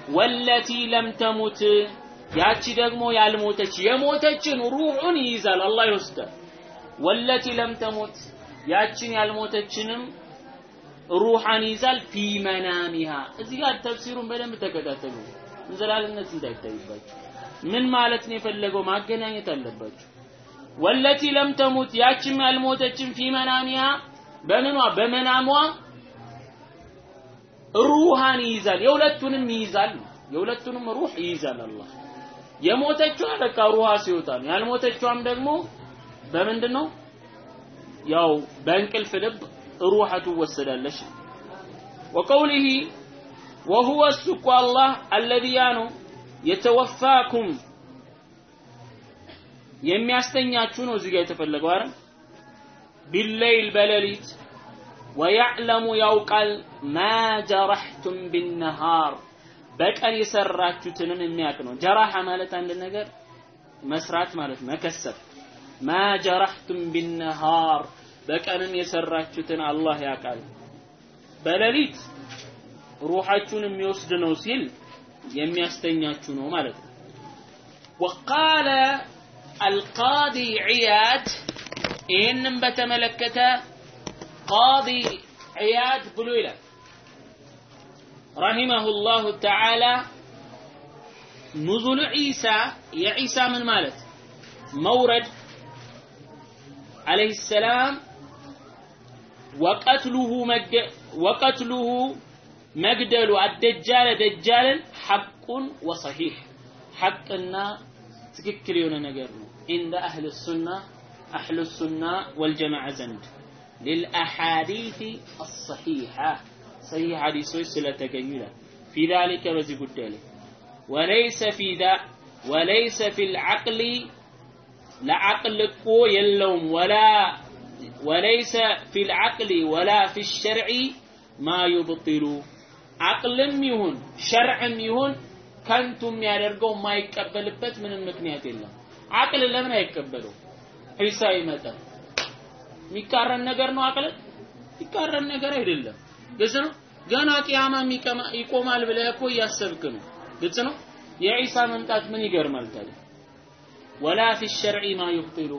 ወለቲ ለም ተሙት ያቺ ደግሞ ያልሞተች የሞተችን ሩሑን ይይዛል፣ አላህ ይወስዳል። ወለቲ ለም ተሙት ያችን ያልሞተችንም ሩሐን ይዛል ፊ መናሚሃ። እዚህ ጋር ተፍሲሩን በደንብ ተከታተሉ፣ እንዘላልነት እንዳይታይባችሁ። ምን ማለት ነው የፈለገው ማገናኘት አለባችሁ። ወለቲ ለም ተሙት ያችም ያልሞተችን ፊ መናሚሃ በምኗ በመናሟ ሩሃን ይይዛል። የሁለቱንም ይይዛል። የሁለቱንም ሩህ ይይዛል አላህ። የሞተችዋ በቃ ሩሃ ሲወጣ ነው። ያልሞተችዋም ደግሞ በምንድን ነው ያው በእንቅልፍ ልብ ሩሃ ትወሰዳለች። ወቀውሊሂ ወሁወ እሱ እኮ አላህ አለዚ ያ ነው የተወፋኩም የሚያስተኛችሁ ነው እዚህ ጋር የተፈለገው አይደል? ቢለይል በሌሊት ወያዕለሙ ያውቃል ማ ጀረሕቱም ቢነሃር በቀን የሰራችሁትንም የሚያውቅ ነው። ጀራሐ ማለት አንድ ነገር መስራት ማለት መከሰብ። ማ ጀረሕቱም ቢነሃር በቀንም የሰራችሁትን አላህ ያውቃል። በሌሊት ሩሓችሁን የሚወስድ ነው ሲል የሚያስተኛችሁ ነው ማለት ነው። ወቃለ አልቃዲ ዒያድ ይህንም በተመለከተ ቃዲ ዒያድ ብሎ ይላል رحمه الله تعالى نزول عيسى يا عيسى من مالت مورد عليه السلام وقتله مج... وقتله مجدل الدجال دجالا حق وصحيح. حقنا تككل يونا نقرنا عند أهل السنة أهل السنة والجماعة زند. للأحاديث الصحيحة. صحيح حديث سلة تقيلا في ذلك بزي قدالي وليس في ذا وليس في العقل لعقل قوي يلوم ولا ወለይሰ ፊል ዐቅሊ ወላ ፊል ሸርዒ ማ ዩብጢሉ አቅልም ይሁን ሸርዕም ይሁን ከንቱ የሚያደርገው የማይቀበልበት ምንም ምክንያት የለም። አቅል ለምን አይቀበለው? ሂሳዊ ይመጣል? የሚቃረን ነገር ነው። አቅል የሚቃረን ነገር አይደለም። ግልጽ ነው። ገና ቂያማ ይቆማል ብለ እኮ እያሰብክ ነው። ግልጽ ነው። የዒሳ መምጣት ምን ይገርማል ታዲያ? ወላ ፊ ሸርዒ ማ ዩብጢሉ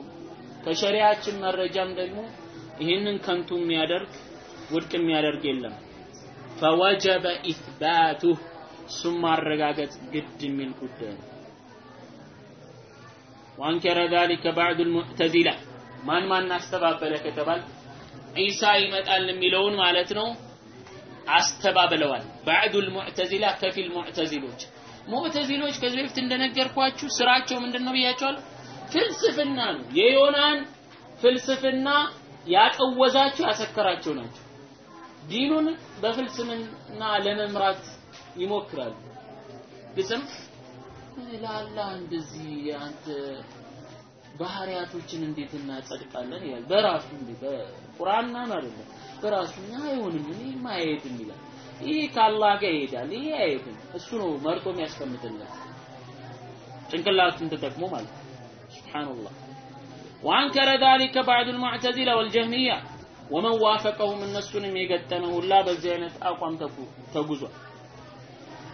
ከሸሪያችን መረጃም ደግሞ ይህንን ከንቱ የሚያደርግ ውድቅ የሚያደርግ የለም። ፈወጀበ ኢትባቱህ እሱም ማረጋገጥ ግድ የሚል ጉዳይ ነው። ወአንከረ ዛሊከ ባዕዱ ልሙዕተዚላ ማን ማን አስተባበለ ከተባል ዒሳ ይመጣል የሚለውን ማለት ነው አስተባብለዋል። ባዕዱ ልሙዕተዚላ ከፊል ሙዕተዚሎች ሙዕተዚሎች ከዚህ በፊት እንደነገርኳችሁ ስራቸው ምንድን ነው ብያቸዋለሁ? ፍልስፍና ነው። የዮናን ፍልስፍና ያቀወዛቸው ያሰከራቸው ናቸው። ዲኑን በፍልስምና ለመምራት ይሞክራሉ። ግጽም ለአላህ እንደዚህ አንተ ባህሪያቶችን እንዴት እናጸድቃለን ይላል። በራሱ እንዴ በቁርአንና አይደለም በራሱ አይሆንም፣ እኔ አይሄድም ይላል። ይህ ከአላህ ጋር ይሄዳል፣ ይሄ አይሄድም። እሱ ነው መርጦ የሚያስቀምጥለት ጭንቅላቱን ተጠቅሞ ማለት ነው። ሱብሃንአላህ وأنكر ذلك بعض المعتزلة والجهمية ومن وافقهم النسون يقتن ሁላ በዚህ አይነት አቋም ተጉዟል።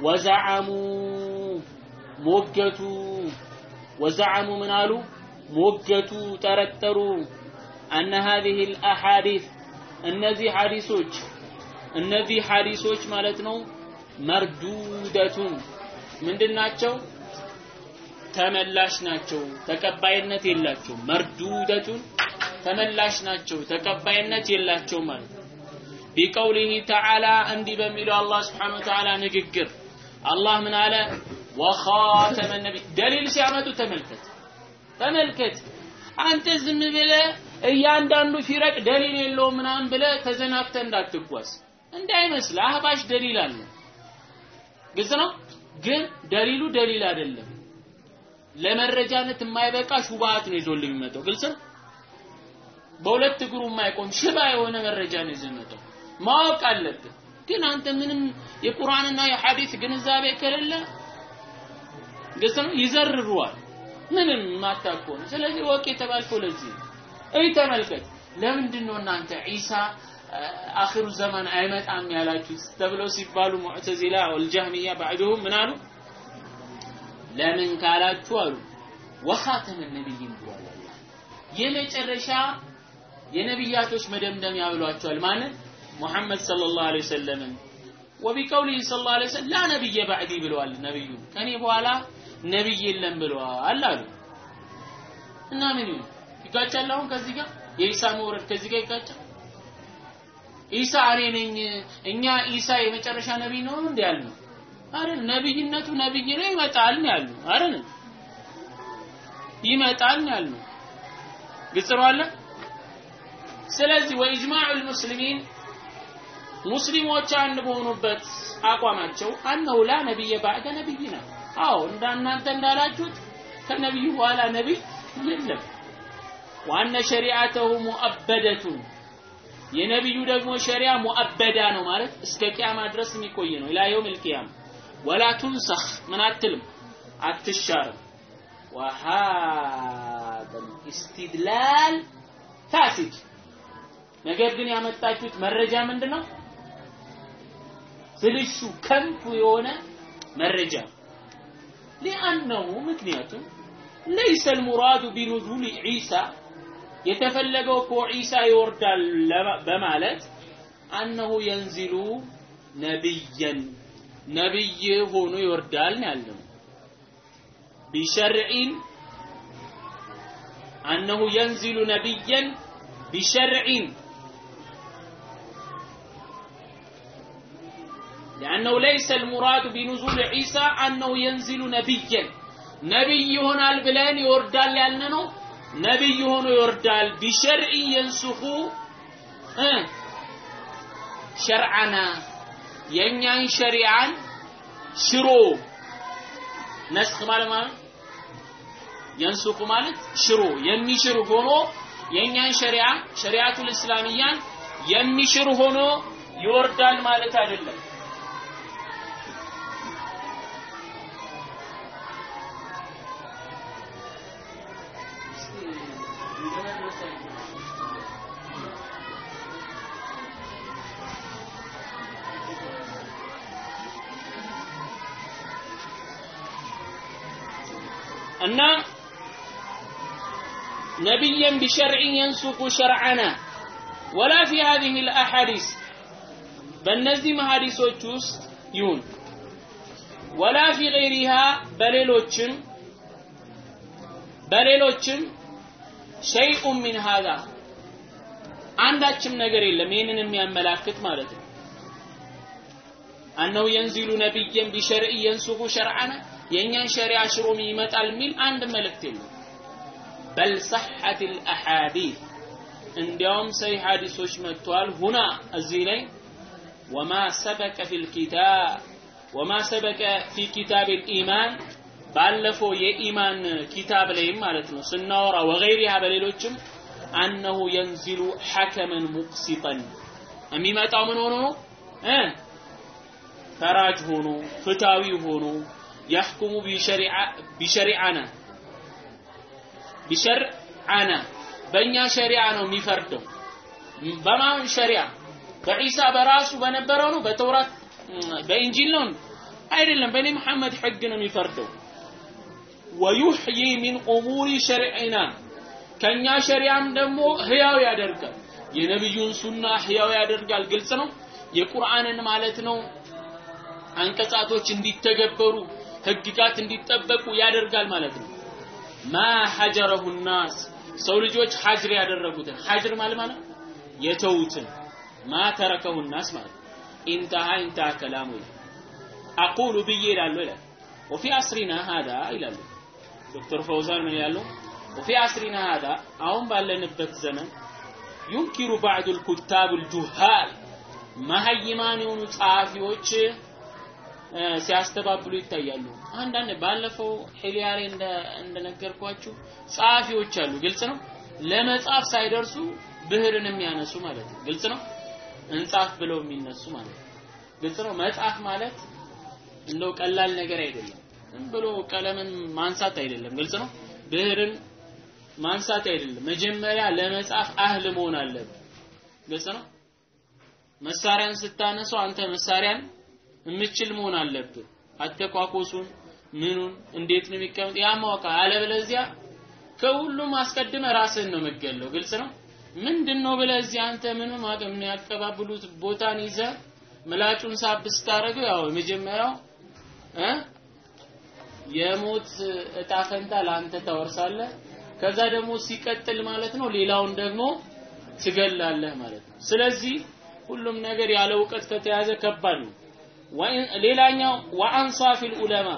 وزعموا ሞገቱ وزعموا ምን አሉ ሞገቱ ጠረጠሩ أن هذه الأحاديث እነዚህ ሐዲሶች እነዚህ ሐዲሶች ማለት ነው መርዱደቱን ምንድናቸው? ተመላሽ ናቸው፣ ተቀባይነት የላቸውም። መርዱደቱን ተመላሽ ናቸው፣ ተቀባይነት የላቸው ማለት ነው። ቢቀውሊሂ ተዓላ እንዲህ በሚለው አላህ ስብሓነሁ ወተዓላ ንግግር አላህ ምን አለ? ወኻተመ ነቢ ደሊል ሲያመጡ ተመልከት ተመልከት። አንተ ዝም ብለህ እያንዳንዱ ፊረቅ ደሊል የለውም ምናምን ብለህ ተዘናግተህ እንዳትጓዝ እንዳይመስል አህባሽ ደሊል አለ። ግልጽ ነው። ግን ደሊሉ ደሊል አይደለም። ለመረጃነት የማይበቃ ሹባሃት ነው ይዞልኝ የሚመጣው። ግልጽ በሁለት እግሩ የማይቆም ሽባ የሆነ መረጃ ነው ይዞ የሚመጣው። ማወቅ አለብህ። ግን አንተ ምንም የቁርአንና የሐዲስ ግንዛቤ ከሌለ ግልጽ ነው ይዘርሩዋል። ምንም ከሆነ ስለዚህ ወቅ የተባልከው ለዚህ እይ ተመልከት። ለምንድን ነው እናንተ ዒሳ አኺሩ ዘመን አይመጣም ያላችሁት ተብለው ሲባሉ ሙዕተዚላ ወልጀህሚያ ባዕዱሁም ምን አሉ? ለምን ካላችሁ አሉ ወኻተመ ነቢይን ብሏል የመጨረሻ የነቢያቶች መደምደሚያ ብሏቸዋል። ማንን? ሙሐመድ ሰለላሁ ዐለይሂ ወሰለምን ወቢቀውሊሂ ሰለላሁ ዐለይሂ ወሰለም ላ ነቢየ ባዕዲ ብለዋል። ነቢዩ ከኔ በኋላ ነቢይ የለም ብለዋል አሉ። እና ምን ይሁን ይጋጫል? አሁን ከዚህ ጋር የኢሳ መውረድ ከዚህ ጋር ይጋጫል? ኢሳ እኔ ነኝ እኛ ኢሳ የመጨረሻ ነቢይ ነው እንዴ ያልነው? አይደል? ነቢይነቱ ነቢይ ነው ይመጣል ነው ያልነው አይደል? ይመጣል ነው ያልነው። ግልጽ ስለዚህ ወኢጅማዑል ሙስሊሚን ሙስሊሞች አንድ በሆኑበት አቋማቸው አነሁ ላ ነቢየ ባዕደ ነቢይና አዎ እንዳናንተ እንዳላችሁት ከነቢዩ በኋላ ነቢይ የለም። ዋነ ሸሪዓተሁ ሙአበደቱን የነቢዩ ደግሞ ሸሪያ ሙአበዳ ነው ማለት እስከ ቂያማ ድረስ የሚቆይ ነው። ኢላ የውም ولا تنسخ ምን አትልም አትሻርም። وهذا استدلال فاسد ነገር ግን ያመጣችሁት መረጃ ምንድን ነው? ብልሹ ከንቱ የሆነ መረጃ لأنه ምክንያቱም ليس المراد بنزول عيسى የተፈለገው እኮ ዒሳ ይወርዳል በማለት አነሁ የንዚሉ ነቢየን ነቢይ ሆኖ ይወርዳል ነው ያለው። ቢሸርዒን አነሁ የንዚሉ ነቢየን ቢሸርዒን لأنه ليس المراد بنزول عيسى أنه ينزل نبيا نبي هنا البلان يوردال لأنه نبي هنا يوردال بشرع ينسخ أه شرعنا የእኛን ሸሪዓን ሽሮ ነስክ ማለት ማለት የንሱኩ ማለት ሽሮ የሚሽር ሆኖ የእኛን ሸሪዓ ሸሪዓቱል እስላሚያን የሚሽር ሆኖ ይወርዳል ማለት አይደለም። እና ነቢየን ቢሸርዕን የንሱቁ ሸርዐና ወላ ፊ ሀዚህ ልአሐዲስ በእነዚህም ሀዲሶች ውስጥ ይሁን። ወላ ፊ ገይሪሃ በሌሎችም በሌሎችም ሸይኡን ሚን ሀዛ አንዳችም ነገር የለም ይህንን የሚያመላክት ማለት ነው። አነሁ የንዚሉ ነቢየን ቢሸርኢ የንሱቁ ሸርዐና የእኛን ሸሪዓ ሽሮም ይመጣል የሚል አንድ መልእክት የለም። በል ሰሐት ልአሓዲት እንዲያውም ሰሂህ ሐዲሶች መጥተዋል። ሁና እዚህ ላይ ወማ ሰበቀ ፊ ልኪታብ ወማ ሰበቀ ፊ ኪታብ ልኢማን ባለፈው የኢማን ኪታብ ላይም ማለት ነው ስናወራ ወገይሪሃ በሌሎችም አነሁ የንዚሉ ሐከመን ሙቅሲጠን። የሚመጣው ምን ሆኖ ነው? እ ፈራጅ ሆኖ ፍታዊ ሆኖ ያሕኩሙ ቢሸሪዓና ቢሸርዓና በእኛ ሸሪዓ ነው የሚፈርደው. በማን ሸሪዓ? በዒሳ በራሱ በነበረው ነው? በተውራት በኢንጂል ነው? አይደለም። በእኔ መሐመድ ሕግ ነው የሚፈርደው። ወዩሕዪ ሚን ኡሙሪ ሸርዕና ከኛ ሸሪዓም ደግሞ ህያው ያደርጋል። የነቢዩን ሱና ህያው ያደርጋል። ግልጽ ነው። የቁርአንን ማለት ነው። አንቀጻቶች እንዲተገበሩ ህግጋት እንዲጠበቁ ያደርጋል ማለት ነው። ማ ሐጀረሁ ናስ ሰው ልጆች ሐጅር ያደረጉትን ሐጅር ማለት ማለት የተውትን ማ ተረከሁ ናስ ማለት ኢንተሃ ኢንተሃ ከላሙ አቁሉ ብዬ ይላሉ ይላል። ወፊ አስሪና ሀዳ ይላሉ። ዶክተር ፈውዛን ምን ይላሉ? ወፊ አስሪና ሀዳ አሁን ባለንበት ዘመን ዩንኪሩ ባዕዱ ልኩታብ ልጁሃል መሀይማን የሆኑ ጸሐፊዎች ሲያስተባብሉ ይታያሉ። አንዳንድ ባለፈው ሒሊያ ላይ እንደነገርኳችሁ ጸሐፊዎች አሉ። ግልጽ ነው። ለመጻፍ ሳይደርሱ ብህርን የሚያነሱ ማለት ነው። ግልጽ ነው። እንጻፍ ብለው የሚነሱ ማለት ነው። ግልጽ ነው። መጻፍ ማለት እንደው ቀላል ነገር አይደለም። ዝም ብሎ ቀለምን ማንሳት አይደለም። ግልጽ ነው። ብህርን ማንሳት አይደለም። መጀመሪያ ለመጻፍ አህል መሆን አለብህ። ግልጽ ነው። መሳሪያን ስታነሳው አንተ መሳሪያን የምችል መሆን አለብህ። አተኳኮሱን ምኑን እንዴት ነው የሚቀመጥ ያ ማወቅ አለበለዚያ ከሁሉም አስቀድመ ራስህን ነው የምገለው። ግልጽ ነው። ምንድን ነው ብለህ አንተ ምንም አቅም የሚያቀባብሉት ቦታን ይዘ ምላጩን ሳብ ስታደርገው ያው የመጀመሪያው የሞት እጣ ፈንታ ለአንተ ታወርሳለህ። ከዛ ደግሞ ሲቀጥል ማለት ነው ሌላውን ደግሞ ትገላለህ ማለት ነው። ስለዚህ ሁሉም ነገር ያለ እውቀት ከተያዘ ከባድ ነው። ሌላኛው ወአንሳፊል ዑለማ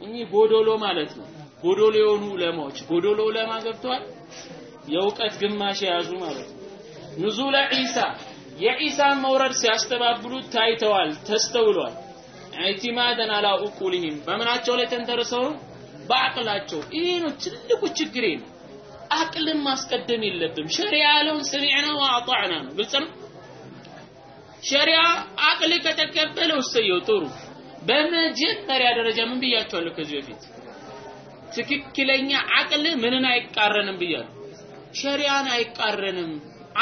እኚህ ጎዶሎ ማለት ነው። ጎዶሎ የሆኑ ዑለማዎች ጎዶሎ ዑለማ ገብተዋል። የእውቀት ግማሽ የያዙ ማለት ነው። ኑዙለ ዒሳ የዒሳን መውረድ ሲያስተባብሉት ታይተዋል፣ ተስተውሏል። ኢዕቲማደን አላ ኡቁሊሂም በምናቸው ላይ ተንተርሰው በአቅላቸው። ይሄ ነው ትልቁ ችግሬ ነው። አቅልን ማስቀደም የለብም። ሸሪዓ ያለውን ሰሚዕና ወአጣዕና ነው። ግልጽ ነው። ሸሪዓ አቅል ከተቀበለው እሰየው ጥሩ። በመጀመሪያ ደረጃ ምን ብያቸዋለሁ ከዚህ በፊት ትክክለኛ አቅል ምንን አይቃረንም ብያለሁ። ሸሪዓን አይቃረንም።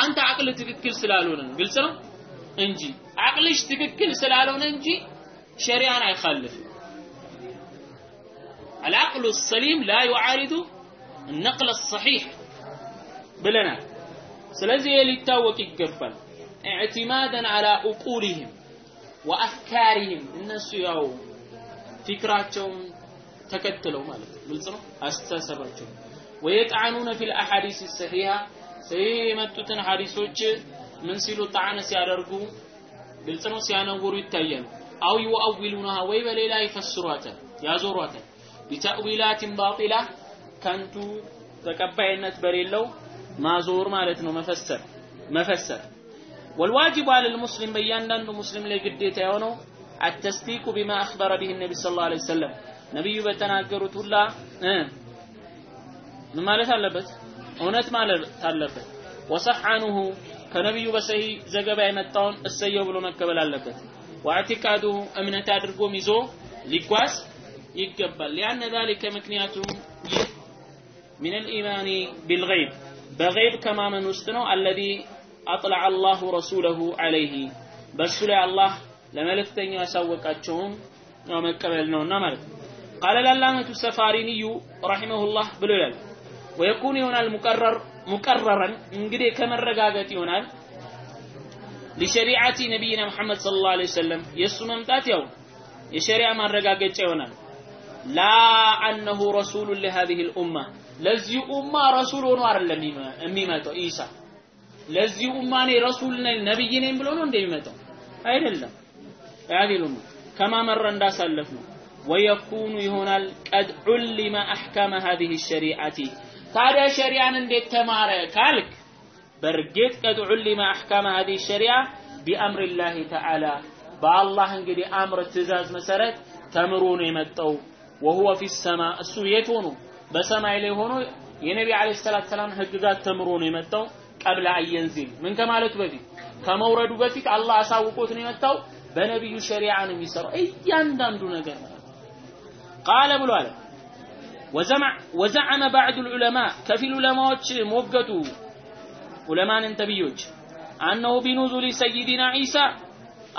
አንተ አቅል ትክክል ስላልሆነ ነው። ግልጽ ነው እንጂ አቅልሽ ትክክል ስላልሆነ እንጂ ሸሪዓን አይኻልፍም። العقل السليم لا يعارض النقل الصحيح ብለናል። ስለዚህ ሊታወቅ ይገባል። اعتمادا على عقولهم وافكارهم እነሱ ያው ፊክራቸውን ተከትለው ማለት ነው ግልጽ ነው አስተሳሰባቸው ويطعنون في الاحاديث الصحيحه ሰሂህ የመጡትን ሐዲሶች ምን ሲሉ ጣዕነ ሲያደርጉ ግልጽ ነው ሲያነውሩ ይታያሉ አው ይወአዊሉናሃ ወይ በሌላ ይፈስሯታል ያዞሯታል ቢተእዊላትን ባጢላ ከንቱ ተቀባይነት በሌለው ማዞር ማለት ነው መፈሰር መፈሰር والواجب على المسلم በእያንዳንዱ ሙስሊም ላይ ግዴታ የሆነው التصديق بما أخبر به النبي صلى الله عليه وسلم ነብዩ በተናገሩት ሁላ ምን ማለት አለበት እውነት ማለት አለበት ወሰሐኑሁ ከነብዩ በሰሂ ዘገባ የመጣውን እሰየው ብሎ መቀበል አለበት ወአዕቲቃዱሁ እምነት አድርጎም ይዞ ሊጓዝ ይገባል ሊአነ ذلك ምክንያቱም ይህ من الإيمان بالغيب በገይብ ከማመን ውስጥ ነው الذي أطلع الله رسوله عليه በሱ ላይ አላህ ለመልእክተኛው ያሳወቃቸውን ያው መቀበል ነውና ማለት ነው ቃለ ላላመቱ ሰፋሪንዩ ረሒመሁላህ ብሎ ይላል ወየኩን ይሆናል ሙቀረር ሙቀረረን እንግዲህ ከመረጋገጥ ይሆናል ሊሸሪዓቲ ነቢይና ሙሐመድ ሰለላሁ ዐለይሂ ወሰለም የእሱ መምጣት ያው የሸሪዓ ማረጋገጫ ይሆናል ላ አነሁ ረሱሉን ለሃዚህ ልኡማ ለዚህ ኡማ ረሱል ሆኖ አይደለም የሚመጣው ኢሳ ለዚህ ኡማ እኔ ረሱል ነኝ ነብይ ነኝ ብሎ ነው እንደሚመጣው። አይደለም። ያዲሉ ከማ እንዳሳለፍ ነው ወየኩኑ ይሆናል ቀድ ዑሊመ አሕካመ ሀዚህ ሸሪዓቲ። ታዲያ ሸሪዓን እንዴት ተማረ ካልክ? በእርግጥ ቀድ ዑሊመ አሕካመ ሀዚህ ሸሪዓ ቢአምሪላሂ ተዓላ። በአላህ እንግዲህ አምር ትእዛዝ መሰረት ተምሮ ነው የመጣው። ወሁወ ፊ ሰማ። እሱ የት ሆኖ? በሰማይ ላይ ሆኖ የነቢ ዓለይሂ ሰላቱ ሰላም ህግጋት ተምሮ ነው የመጣው። ቀብለ አየንዚል ምን ከማለቱ በፊት ከመውረዱ በፊት አላህ አሳውቆት ነው የመጣው በነቢዩ ሸሪዓ ነው የሚሰራው እያንዳንዱ ነገር ማለት ቃለ ብሎ አለ ወዘዐመ ባዕዱ ልዑለማ ከፊል ዑለማዎች ሞገቱ ዑለማንን ተብዮች አነሁ ቢኑዙሊ ሰይዲና ዒሳ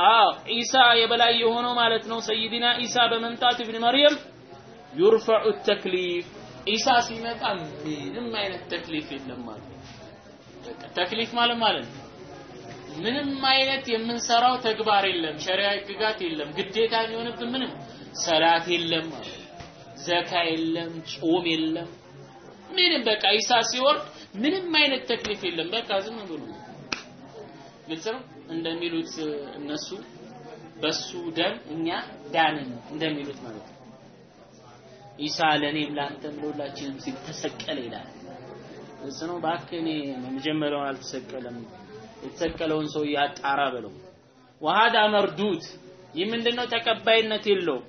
አዎ ዒሳ የበላይ የሆነው ማለት ነው. ሰይዲና ዒሳ በመምጣት ኢብን መርየም ዩርፈዑ ተክሊፍ ዒሳ ሲመጣ ምንም አይነት ተክሊፍ የለም ማለት ተክሊፍ ማለት ማለት ነው። ምንም አይነት የምንሰራው ተግባር የለም ሸሪዓ ህግጋት የለም ግዴታ የሚሆንብን ምንም ሰላት የለም ዘካ የለም ጾም የለም። ምንም በቃ ኢሳ ሲወርድ ምንም አይነት ተክሊፍ የለም። በቃ ዝም ብሎ ግልጽ ነው? እንደሚሉት እነሱ በሱ ደም እኛ ዳንን እንደሚሉት ማለት ነው። ኢሳ ለእኔም ለአንተም ለሁላችንም ሲል ተሰቀለ ይላል ግልጽ ነው እባክህ እኔ መጀመሪያውን አልተሰቀለም የተሰቀለውን ሰው ያጣራ በለው ወሃዳ መርዱድ ይህ ምንድነው ተቀባይነት የለው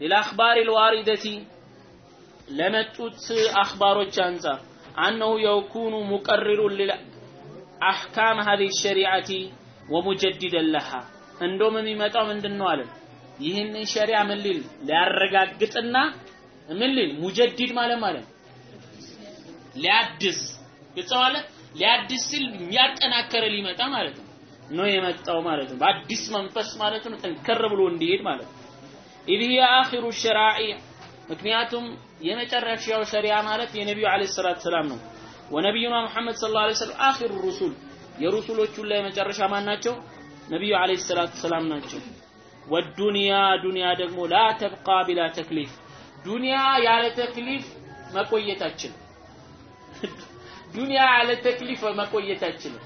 للأخبار الواردة ለመጡት አኽባሮች አንጻር أنه يكون مقرر لأحكام هذه الشريعة ومجددا لها እንደውም የሚመጣው ምንድነው አለ ይህንን ሸሪዓ ምን ሊል ሊያረጋግጥና ምን ሊል ሙጀዲድ ማለት ማለት ሊያድስ ግልጽ ማለት ሊያድስ ሲል የሚያጠናከረ ሊመጣ ማለት ነው። ነው የመጣው ማለት ነው። በአዲስ መንፈስ ማለት ነው። ጠንከር ብሎ እንዲሄድ ማለት ነው። ኢህ ሂየ አኺሩ ሸራኢ ምክንያቱም የመጨረሻው ሸሪዓ ማለት የነቢዩ አለይሂ ሰላቱ ሰላም ነው። ወነቢዩና ሙሐመድ ሰለላሁ ዐለይሂ ወሰለም አኺሩ ሩሱል። የሩሱሎቹ ላይ መጨረሻ ማን ናቸው? ነቢዩ አለይሂ ሰላቱ ሰላም ናቸው። ወዱንያ ዱንያ ደግሞ ላ ተብቃ ቢላ ተክሊፍ። ዱንያ ያለ ተክሊፍ መቆየት አችልም ዱንያ ያለ ተክሊፍ መቆየት አይችልም።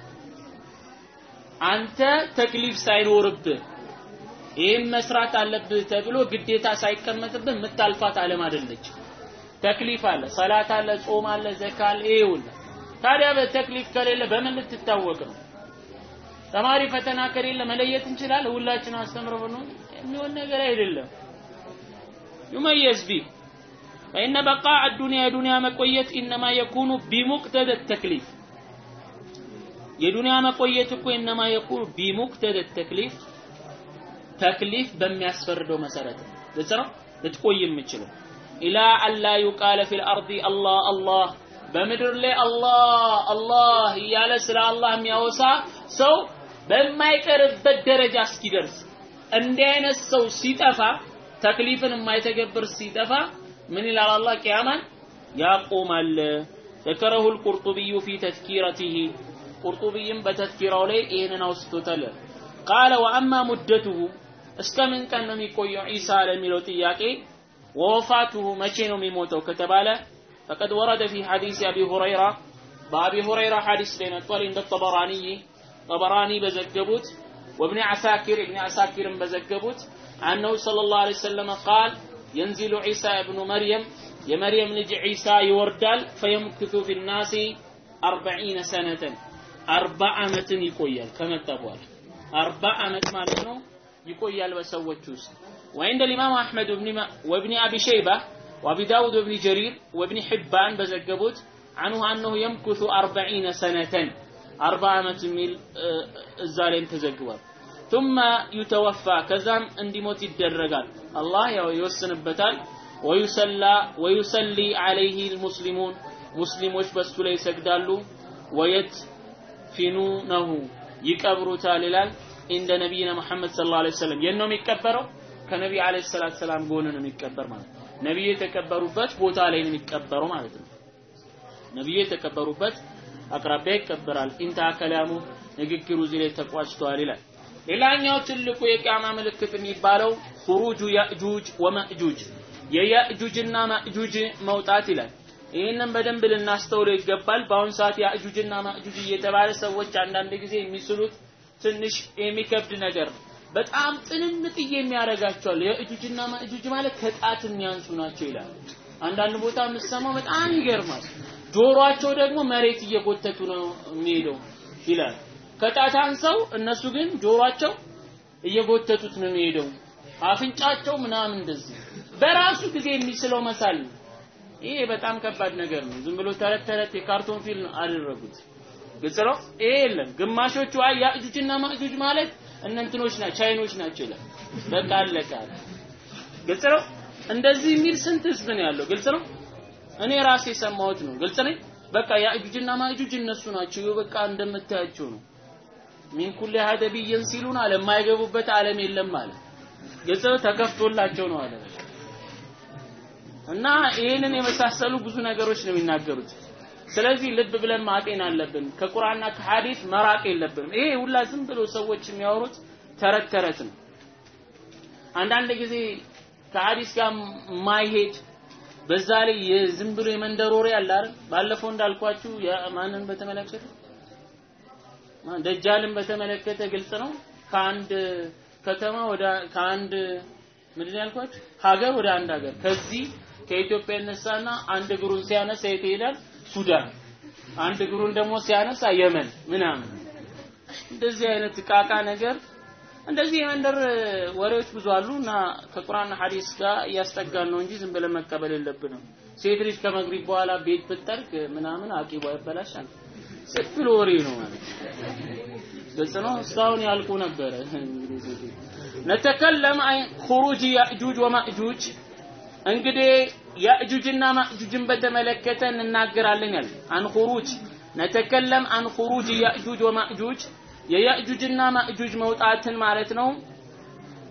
አንተ ተክሊፍ ሳይኖርብህ ይህም መስራት አለብህ ተብሎ ግዴታ ሳይቀመጥብህ የምታልፋት ዓለም አይደለች። ተክሊፍ አለ፣ ሰላት አለ፣ ጾም አለ፣ ዘካ አለ። ይኸውልህ ታዲያ በተክሊፍ ከሌለ በምን ልትታወቅ ነው? ተማሪ ፈተና ከሌለ መለየት እንችላለን። ሁላችን አስተምረው ብንሆን የሚሆን ነገር አይደለም። ዩመየዝ ቢህ ወይነ በቃ አዱንያ የዱንያ መቆየት ኢነማ የኩኑ ቢሙቅተደ ተክሊፍ የዱንያ መቆየት እኮ ኢነማ የኩኑ ቢሙቅተደ ተክሊፍ ተክሊፍ በሚያስፈርደው መሰረት ልትሰራ ልትቆይ የምችለው ኢላ አላ ዩቃለ ፊል አርዲ አላህ አላህ በምድር ላይ አላህ አላህ እያለ ስለ አላህ የሚያወሳ ሰው በማይቀርበት ደረጃ እስኪደርስ እንዲህ አይነት ሰው ሲጠፋ ተክሊፍን የማይተገብር ሲጠፋ من إلى الله كياما؟ يقوم ذكره القرطبي في تذكيرته قرطبي بتذكيره لي إيهن نوستتل قال وأما مدته اسكمن كان نمي كوي عيسى لميلو تياكي ووفاته مشين ميموتو كتباله. فقد ورد في حديث أبي هريرة. بأبي هريرة حديث بين الطول عند الطبراني. طبراني بزكبوت وابن عساكر ابن عساكر بزكبوت أنه صلى الله عليه وسلم قال ينزل عيسى ابن مريم የመርየም ልጅ ዒሳ ይወርዳል ፈየምክቱ ፊ الناس أربعين سنة አርባ ዓመትን ይቆያል ከመጣ በኋላ አርባ ዓመት ማለት ነው ይቆያል በሰዎች ውስጥ وعند الإمام أحمد وابن, وابن أبي شيبة وأبي داود وابن جرير وابن حبان بزقبوت عنه أنه يمكث أربعين سنة أربع عامة ميل الزالين تزقبوت ثم يتوفى كزام عندي موت يدرقال الله يوسن البتال ويسلى ويسلي عليه المسلمون مسلموش بس لا يسجدالو ويت ፊኑነሁ ይቀብሩታል ይላል እንደ ነቢይና መሐመድ ሰለላሁ ዐለይሂ ወሰለም የት ነው የሚቀበረው ከነቢ ዐለይሂ ሰላቱ ሰላም ጎን ነው የሚቀበር ማለት ነው ነብዩ የተቀበሩበት ቦታ ላይ ነው የሚቀበረው ማለት ነው። ነብዩ የተቀበሩበት አቅራቢያ ይቀበራል። ኢንታ ከላሙ ንግግሩ እዚህ ላይ ተቋጭቷል ይላል። ሌላኛው ትልቁ የቂያማ ምልክት የሚባለው ሁሩጁ ያእጁጅ ወማእጁጅ የያእጁጅና ማእጁጅ መውጣት ይላል። ይህንን በደንብ ልናስተውለው ይገባል። በአሁን ሰዓት ያእጁጅና ማእጁጅ እየተባለ ሰዎች አንዳንድ ጊዜ የሚስሉት ትንሽ የሚከብድ ነገር ነው። በጣም ጥንምጥዬ የሚያደርጋቸዋል። የእጁጅና ማእጁጅ ማለት ከጣት የሚያንሱ ናቸው ይላል። አንዳንድ ቦታ የምሰማው በጣም ይገርማል። ጆሮአቸው ደግሞ መሬት እየጎተቱ ነው የሚሄደው ይላል። ከጣት አንሰው እነሱ ግን ጆሮአቸው እየጎተቱት ነው የሚሄደው። አፍንጫቸው ምናምን እንደዚህ በራሱ ጊዜ የሚስለው መሳል ይሄ በጣም ከባድ ነገር ነው። ዝም ብሎ ተረት ተረት የካርቶን ፊልም አደረጉት። ግልጽ ነው። ይሄ የለም። ግማሾቹ አይ ያእጁጅና ማእጁጅ ማለት እነንትኖች ናቸው ቻይኖች ናቸው ይላል። በቃ አለቀ። ግልጽ ነው። እንደዚህ የሚል ስንት ህዝብ ነው ያለው? ግልጽ ነው። እኔ ራሴ የሰማሁት ነው። ግልጽ ነኝ። በቃ ያእጁጅና ማእጁጅ እነሱ ናቸው። በቃ እንደምታያቸው ነው። ሚን ኩሊ ሀደቢየን ሲሉን አለ የማይገቡበት ዓለም የለም አለ። ነው። ተከፍቶላቸው ነው አለ። እና ይህንን የመሳሰሉ ብዙ ነገሮች ነው የሚናገሩት። ስለዚህ ልብ ብለን ማጤን አለብን። ከቁርአንና ከሐዲስ መራቅ የለብንም። ይሄ ሁላ ዝም ብሎ ሰዎች የሚያወሩት ተረት ተረት ነው። አንዳንድ ጊዜ ከሐዲስ ጋር ማይሄድ በዛ ላይ የዝም ብሎ የመንደር ወሬ አለ አይደል? ባለፈው እንዳልኳችሁ ማንን በተመለከተ ደጃልን በተመለከተ ግልጽ ነው። ከአንድ ከተማ ወደ ከአንድ ምንድን ያልኳችሁ ሀገር ወደ አንድ ሀገር ከዚህ ከኢትዮጵያ ይነሳና አንድ እግሩን ሲያነሳ የት ይሄዳል? ሱዳን። አንድ እግሩን ደግሞ ሲያነሳ የመን ምናምን። እንደዚህ አይነት ቃቃ ነገር እንደዚህ የመንደር ወሬዎች ብዙ አሉ እና ከቁርአንና ሐዲስ ጋር እያስጠጋን ነው እንጂ ዝም ብለን መቀበል የለብንም። ሴት ልጅ ከመግሪብ በኋላ ቤት ብትጠርግ ምናምን አቂቧ ይበላሻል። ብሎ ወሬ ነው ማለት ግልጽ ነው። እስካሁን ያልቁ ነበረ ነተከለም ኹሩጅ ያእጁጅ ወማእጁጅ እንግዲህ ያእጁጅና ማእጁጅን በተመለከተ እንናገራለን ያለ عن خروج። نتكلم عن خروج يأجوج ومأجوج የያእጁጅና ማእጁጅ መውጣትን ማለት ነው።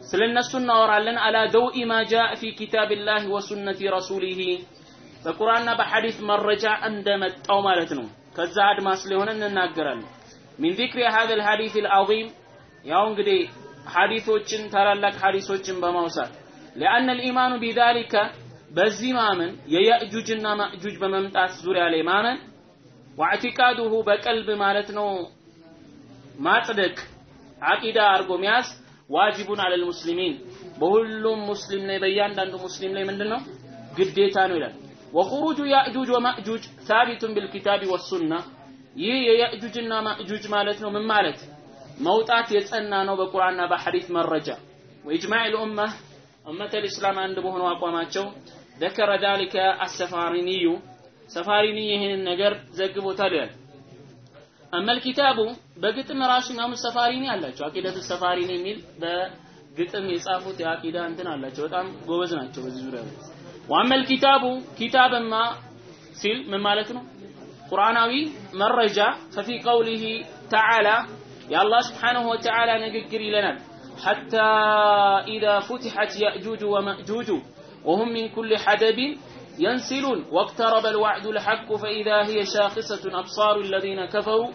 ስለነሱ እናወራለን። على ضوء ما في كتاب الله وسنة رسوله። በቁርአንና በሐዲስ መረጃ እንደመጣው ማለት ነው ከዛ አድማስ ሊሆነ እንናገራለን ሚን ዚክሪ ሀዘ ልሐዲስ ልዓዚም ያው እንግዲህ ሐዲሶችን ታላላቅ ሐዲሶችን በማውሳት لأن الإيمان بذلك በዚህ ማመን የያእጁጅና ማእጁጅ በመምጣት ዙሪያ ላይ ማመን واعتقاده በቀልብ ማለት ነው ማጽደቅ አቂዳ አድርጎ መያዝ ዋጅቡን አለል ሙስሊሚን በሁሉም ሙስሊም ላይ በእያንዳንዱ ሙስሊም ላይ ምንድን ነው ግዴታ ነው ይላል ወኹሩጁ ያእጁጅ ወማእጁጅ ሳቢቱን ቢልኪታቢ ወሱና ይህ የያእጁጅና ማእጁጅ ማለት ነው ምን ማለት መውጣት የጸና ነው በቁርአንና በሐዲስ መረጃ ወኢጅማዕ ልኡማ ኡመተ ልእስላም አንድ በሆነው አቋማቸው ذكر ذلك السفاريني ሰፋሪኒ ይህንን ነገር ዘግቦታል ይላል አመል ኪታቡ በግጥም ራሱ ኢማሙ ሰፋሪኒ አላቸው አቂደቱ ሰፋሪኒ የሚል በግጥም የጻፉት የአቂዳ እንትን አላቸው በጣም ጎበዝ ናቸው በዚህ ዙሪያ ላይ وأما الكتاب كتابا ما سيل من مالتنا قرآناوي مرجا ففي قوله تعالى يا الله سبحانه وتعالى نقري لنا. حتى إذا فتحت يأجوج ومأجوج وهم من كل حدب ينسلون. واقترب الوعد الحق فإذا هي شاخصة أبصار الذين كفروا.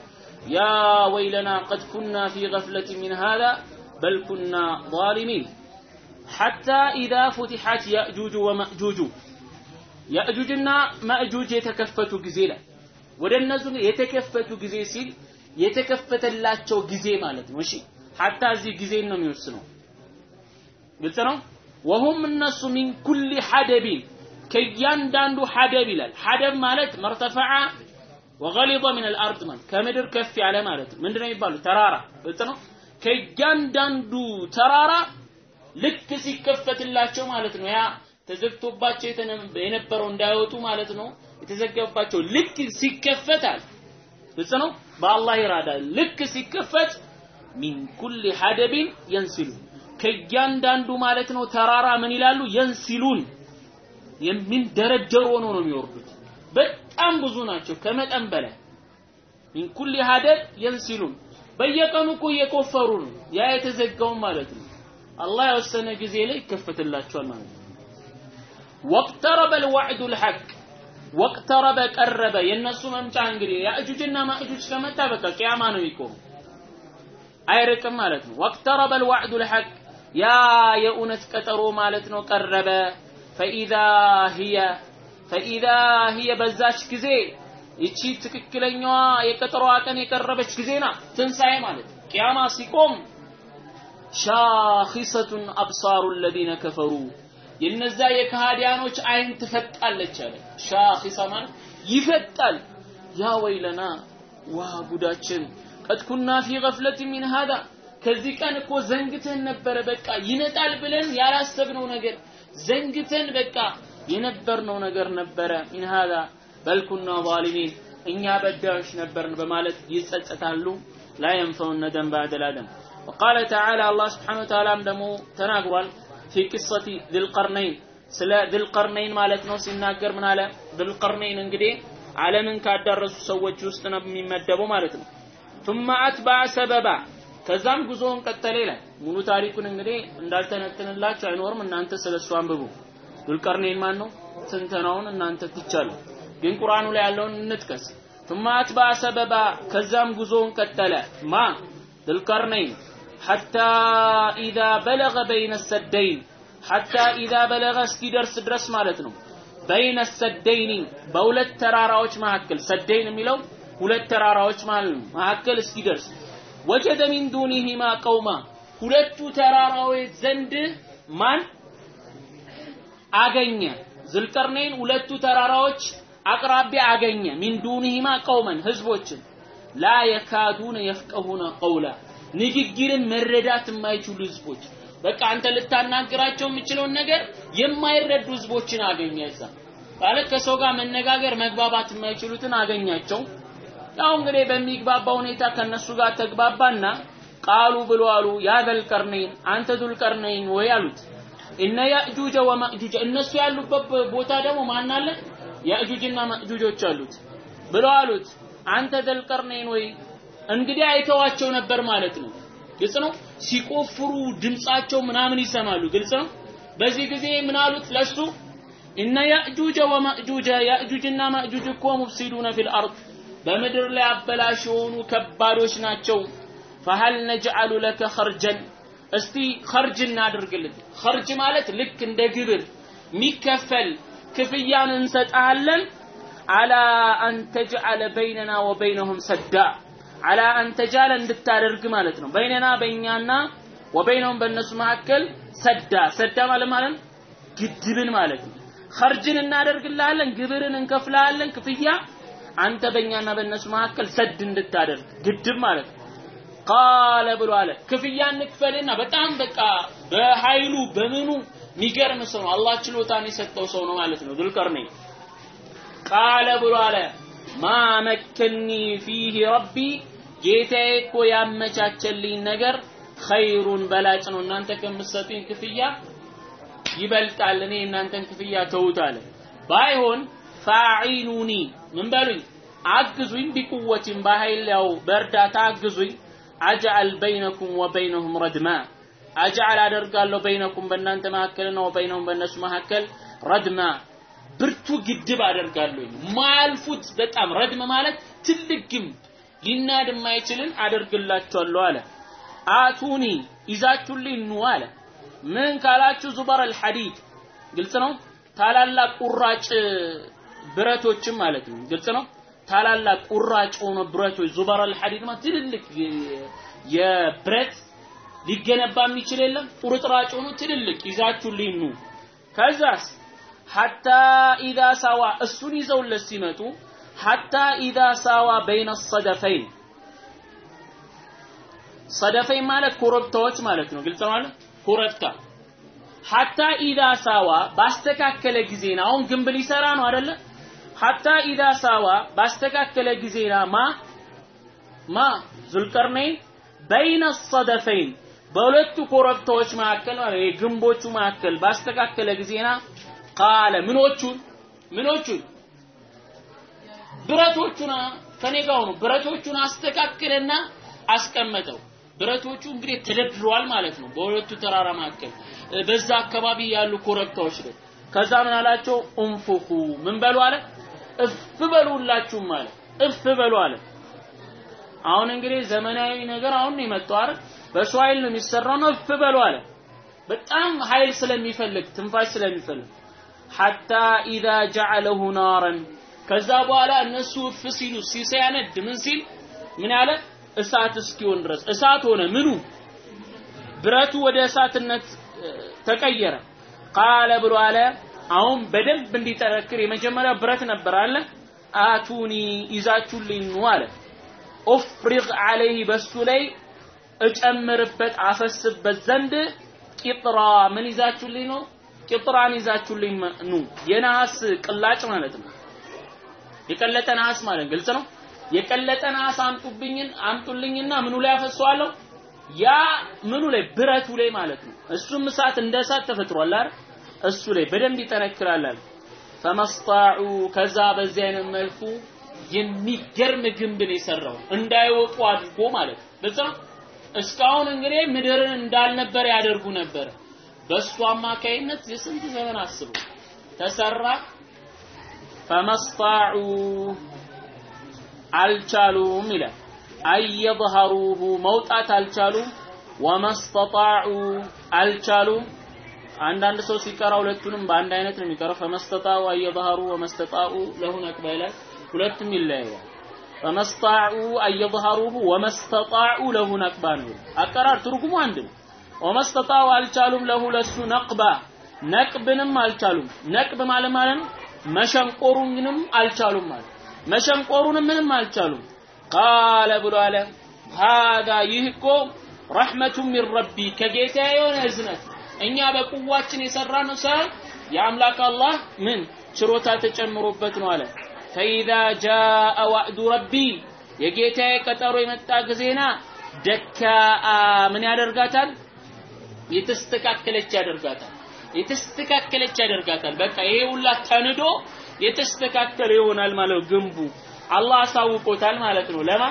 يا ويلنا قد كنا في غفلة من هذا بل كنا ظالمين. حتى إذا فتحت يأجوج ومأجوج. يأجوجنا مأجوج يتكفت قزيلا ودن نزل يتكفت قزيسيل يتكفت الله جزيلا مالت وشي حتى زي قزيلنا ميرسنو قلتنا وهم الناس من كل حدب كي يندندو حدب لال حدب مالت مرتفع وغليظ من الأرض مال كامدر كفي على مالت من دنا يبالو ترارا قلتنا كي يندندو ترارا ልክ ሲከፈትላቸው ማለት ነው። ያ ተዘግቶባቸው የነበረው እንዳይወጡ ማለት ነው። የተዘገባቸው ልክ ሲከፈታል። ግልጽ ነው? በአላህ ኢራዳ ልክ ሲከፈት ሚን ኩል ሐደቢን የንሲሉ ከእያንዳንዱ ማለት ነው ተራራ ምን ይላሉ? የንሲሉን። የሚንደረደሩ ሆኖ ነው የሚወርዱት። በጣም ብዙ ናቸው። ከመጠን በላይ። ሚን ኩል ሐደብ የንሲሉን። በየቀኑ እኮ እየቆፈሩ ነው። ያ የተዘጋውን ማለት ነው አላህ የወሰነ ጊዜ ላይ ይከፈትላቸዋል ማለት ነው ወቅተረበ ልዋዕዱ ልሐቅ ወቅተረበ ቀረበ የእነሱ መምጫ እንግዲህ ያእጁጅና ማእጁጅ ከመጣ በቃ ቅያማ ነው የሚቆሙ አይርቅም ማለት ነው ወቅተረበ ልዋዕዱ ልሐቅ ያ የእውነት ቀጠሮ ማለት ነው ቀረበ ፈኢዛ ሂየ ፈኢዛ ሂየ በዛች ጊዜ ይቺ ትክክለኛዋ የቀጠሮዋ ቀን የቀረበች ጊዜ ናት ትንሣኤ ማለት ቅያማ ሲቆም ሻኺሰቱን አብሳሩ ለዚነ ከፈሩ። የነዛ የከሃዲያኖች አይን ትፈጣለች አለ። ሻኺሳ ማለት ይፈጣል። ያ ወይለና ዋ ጉዳችን ቀድ ፊ ገፍለት ሚን ሃዳ ከዚህ ቀን እኮ ዘንግተን ነበረ በቃ ይመጣል ብለን ያላሰብነው ነገር ዘንግተን በቃ የነበርነው ነገር ነበረ። ሚን ሃዳ በል ኩና እኛ በዳዮች ነበርን በማለት ይጸጸታሉ። ላ የንፈውን ነደም ባዕደ ላደም وقال تعالى الله سبحانه وتعالى ደግሞ ተናግሯል في قصة ذي القرنين ስለ ذي القرنين ማለት ነው ሲናገር ምን አለ ذي القرنين እንግዲህ ዓለምን ካዳረሱ ሰዎች ውስጥ ነው የሚመደበው ማለት ነው ثم أتبع سببا ከዛም ጉዞውን ቀጠለ ይላል ሙሉ ታሪኩን እንግዲህ እንዳልተነትንላችሁ አይኖርም እናንተ ስለሱ አንብቡ ዱልቀርኔን ማን ነው ትንተናውን እናንተ ትቻሉ ግን ቁርአኑ ላይ ያለውን እንጥቀስ ثم أتبع سببا ከዛም ጉዞውን ቀጠለ ማ ዱልቀርኔን ሐታ ኢዛ በለገ በይነ ሰደይን ሐታ ኢዛ በለገ እስኪደርስ ድረስ ማለት ነው። በይነ ሰደይኒ በሁለት ተራራዎች መካከል ሰደይን የሚለው ሁለት ተራራዎች መካከል እስኪደርስ ወጀደ ሚን ዱኒሂማ ቀውማ ሁለቱ ተራራዎች ዘንድ ማን አገኘ? ዝልቀርነይን ሁለቱ ተራራዎች አቅራቢያ አገኘ። ሚን ዱኒሂማ ቀውመን ህዝቦችን ላ የካዱነ የፍቀሁነ ቀውላ ንግግርን መረዳት የማይችሉ ህዝቦች። በቃ አንተ ልታናግራቸው የምችለውን ነገር የማይረዱ ህዝቦችን አገኘ ማለት ከሰው ጋር መነጋገር መግባባት የማይችሉትን አገኛቸው። ያው እንግዲህ በሚግባባ ሁኔታ ከነሱ ጋር ተግባባና ቃሉ ብሎ አሉ ያ ዘልቀርነይን አንተ ዙልቀርነይን ወይ? አሉት። እነ ያእጁጀ ወማእጁጀ እነሱ ያሉበት ቦታ ደግሞ ማን አለ? ያእጁጅና ማእጁጆች አሉት ብሎ አሉት። አንተ ዘልቀርነይን ወይ እንግዲህ አይተዋቸው ነበር ማለት ነው። ግልጽ ነው? ሲቆፍሩ ድምጻቸው ምናምን ይሰማሉ። ግልጽ ነው? በዚህ ጊዜ ምን አሉት? ለሱ እነ ያእጁጀ ወማእጁጀ ያእጁጅና ማእጁጅ እኮ ሙፍሲዱነ ፊል አርድ በምድር ላይ አበላሽ የሆኑ ከባዶች ናቸው። ፈሀል ነጅዐሉ ለከ ኸርጀን እስቲ ኸርጅ እናድርግልን። ኸርጅ ማለት ልክ እንደ ግብር የሚከፈል ክፍያን እንሰጣለን አላ አን ተጅዐለ በይነና ወበይነሁም ሰዳ አላ አን ተጃለ እንድታደርግ ማለት ነው። በይነና በእኛና ወበይነሁም በእነሱ መካከል ሰዳ ሰዳ ማለት ማለት ግድብን ማለት ነው። ኸርጅን እናደርግልሃለን ግብርን እንከፍልሃለን ክፍያ አንተ በእኛና በእነሱ መካከል ሰድ እንድታደርግ ግድብ ማለት ነው። ቃለ ብሎ አለ ክፍያ እንክፈልና በጣም በቃ በኃይሉ በምኑ የሚገርም ሰው ነው። አላህ ችሎታን የሰጠው ሰው ነው ማለት ነው። ዙልቀርነይን ቃለ ብሎ አለ ማ መከኒ ፊህ ረቢ ጌታዬ እኮ ያመቻቸልኝ ነገር ኸይሩን በላጭ ነው። እናንተ ከምትሰጡኝ ክፍያ ይበልጣል። እኔ እናንተን ክፍያ ተውት አለ። ባይሆን ፋዒኑኒ ምን በሉኝ? አግዙኝ ቢቁወቲን በኃይል ያው በእርዳታ አግዙኝ። አጅዐል በይነኩም ወበይነሁም ረድማ አጅዐል አደርጋለሁ በይነኩም በእናንተ መካከልና ወበይነሁም በእነሱ መካከል ረድማ ብርቱ ግድብ አደርጋለሁ ማያልፉት በጣም ረድም ማለት ትልቅ ግንብ ሊናድ የማይችልን አደርግላቸዋለሁ አለ። አቱኒ ይዛችሁልኝ ኑ አለ። ምን ካላችሁ ዙበር አልሐዲድ ግልጽ ነው። ታላላቅ ቁራጭ ብረቶችም ማለት ነው። ግልጽ ነው። ታላላቅ ቁራጭ ሆኖ ብረቶች ዙበር አልሐዲድ ማለት ትልልቅ የብረት ሊገነባ የሚችል የለም። ቁርጥራጭ ሆኖ ትልልቅ ይዛችሁልኝ ኑ። ከዛስ ሐታ ኢዛ ሳዋ እሱን ይዘውለት ሲመጡ ሐታ ኢዛ ሳዋ በይነ ሰደፈይን። ሰደፈይን ማለት ኮረብታዎች ማለት ነው። ግልጽ ማለት ኮረብታ። ሐታ ኢዛ ሳዋ ባስተካከለ ጊዜና አሁን ግንብ ሊሰራ ነው አይደለ ሐታ ኢዛ ሳዋ ባስተካከለ ጊዜና ማ? ማ? ዙልቀርነይን? በይነ ሰደፈይን። በሁለቱ ኮረብታዎች መካከል ማለት የግንቦቹ መካከል ባስተካከለ ጊዜና ቃለ ምኖቹን ምኖቹን? ብረቶቹን ከኔ ብረቶቹን አስተካክለና አስቀመጠው። ብረቶቹ እንግዲህ ተደርድረዋል ማለት ነው። በሁለቱ ተራራ መካከል በዛ አካባቢ ያሉ ኮረብታዎች ላይ። ከዛ ምን አላቸው? እንፉኩ ምን በሉ አለ? እፍ በሉላችሁም አለ። እፍ በሉ አለ። አሁን እንግዲህ ዘመናዊ ነገር አሁን ነው የመጣው አይደል? በሱ ኃይል ነው የሚሰራው። ነው እፍ በሉ አለ። በጣም ኃይል ስለሚፈልግ ትንፋሽ ስለሚፈልግ ሐታ ኢዛ ጀዐለሁ ናረን። ከዛ በኋላ እነሱ እፍ ሲሉ ሲያነድ ምን ሲል? ምን ያለ እሳት እስኪሆን ድረስ። እሳት ሆነ። ምኑ? ብረቱ ወደ እሳትነት ተቀየረ። ቃለ ብሎ አለ አሁን በደንብ እንዲጠረክር የመጀመሪያው ብረት ነበር አለ። አቱኒ ይዛችሁልኝ ኑ አለ። ኡፍሪግ አለይህ በሱ ላይ እጨምርበት አፈስበት ዘንድ ቂጥራ ምን ይዛችሁልኝ ነው ቂጥራን ይዛችሁልኝ ኑ። የነሐስ ቅላጭ ማለት ነው። የቀለጠ ነሐስ ማለት ግልጽ ነው። የቀለጠ ነሐስ አምጡብኝን አምጡልኝና ምኑ ላይ አፈሰዋለሁ? ያ ምኑ ላይ? ብረቱ ላይ ማለት ነው። እሱም እሳት እንደ እሳት ተፈጥሯል አይደል? እሱ ላይ በደንብ ይጠነክራል ፈመስጣዑ ከዛ በዚህ አይነት መልኩ የሚገርም ግንብን የሰራው። እንዳይወጡ አድርጎ ማለት በዛ እስካሁን እንግዲህ ምድርን እንዳልነበረ ያደርጉ ነበር በሱ አማካይነት የስንት ዘመን አስቡ? ተሰራ? ፈመስጣዑ አልቻሉም ይላል። አየظهሩሁ መውጣት አልቻሉም? ወመስተጣዑ አልቻሉም? አንዳንድ ሰው ሲቀራ ሁለቱንም በአንድ አይነት ነው የሚቀራው ፈመስተጣዑ አየظهሩ ወመስተጣዑ ለሁን አቅባይላል ሁለቱም ይለያያል። ፈመስጣዑ አየظهሩሁ ወመስተጣዑ ለሁን አቅባ አቀራር ትርጉሙ አንድ ነው። ወመስተጣዑ አልቻሉም ለሁ ለሱ ነቅባ። ነቅብንም አልቻሉም። ነቅብ ማለት ማለት መሸንቆሩንም አልቻሉም ማለት። መሸንቆሩንም ምንም አልቻሉም። ቃለ ብሎ አለ ሃዛ ይህ እኮ ረሕመቱ ሚን ረቢ ከጌታ የሆነ እዝነት። እኛ በቁዋችን የሰራ ነው ሳይሆን የአምላክ አላህ ምን? ችሮታ ተጨምሮበት ነው አለ። ፈኢዛ ጃአ ዋዕዱ ረቢ የጌታዬ ቀጠሮ የመጣ ጊዜና ደካአ ምን ያደርጋታል የተስተካከለች ያደርጋታል። የተስተካከለች ያደርጋታል። በቃ ይሄ ሁላ ተንዶ የተስተካከለ ይሆናል ማለት ግንቡ አላህ አሳውቆታል ማለት ነው። ለማ?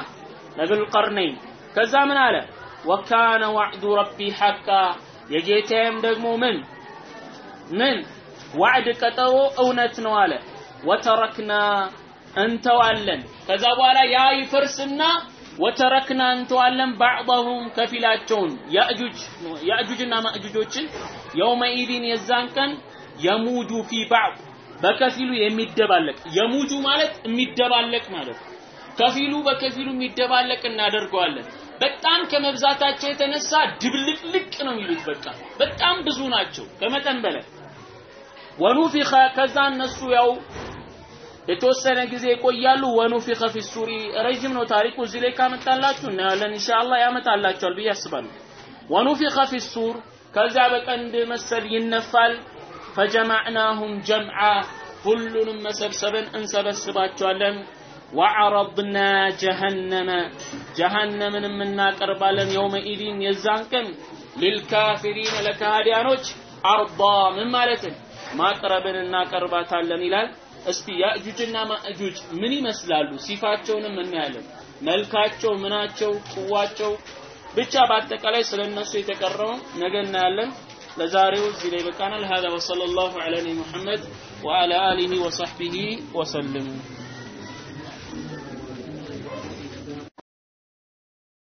ለብል ቀርነይን ከዛ ምን አለ? ወካነ ዋዕዱ ረቢ ሐቃ። የጌታዬም ደግሞ ምን? ምን? ዋዕድ ቀጠሮ እውነት ነው አለ። ወተረክና እንተዋለን። ከዛ በኋላ ያ ይፈርስና ወተረክና እንተዋለን ባዕضሁም ከፊላቸውን ያእጁጅና ማእጁጆችን የውመኢዲን የዛን ቀን የሙጁ ፊ ባዕድ በከፊሉ የሚደባለቅ የሙጁ ማለት የሚደባለቅ ማለት ከፊሉ በከፊሉ የሚደባለቅ እናደርገዋለን። በጣም ከመብዛታቸው የተነሳ ድብልቅልቅ ነው የሚሉት። በቃ በጣም ብዙ ናቸው ከመጠን በላይ ወኑፊኸ ከዛ እነሱ ያው የተወሰነ ጊዜ ይቆያሉ። ወኑፊኸ ፊ ሱሪ ረጅም ነው ታሪኩ። እዚህ ላይ ካመጣላችሁ እናያለን። ኢንሻአላህ ያመጣላችኋል ብዬ አስባለሁ። ወኑፊኸ ፊ ሱር ከዛ በቀንድ መሰል ይነፋል። ፈጀማዕናሁም ጀምዓ ሁሉንም መሰብሰብን እንሰበስባቸዋለን። ወዐረድና ጀሀነመ ጀሀነምንም እናቀርባለን የውመኢዲን የዛን ቀን። ሊልካፊሪን ለካህዲያኖች አርዳ ምን ማለትን ማቅረብን እናቀርባታለን ይላል እስቲ ያእጁጅና ማእጁጅ ምን ይመስላሉ ሲፋቸውንም እናያለን መልካቸው ምናቸው ቁዋቸው ብቻ በአጠቃላይ ስለነሱ የተቀረውን ነገ እናያለን ለዛሬው እዚህ ላይ በቃናል هذا وصلى الله على نبينا محمد وعلى آله وصحبه وسلم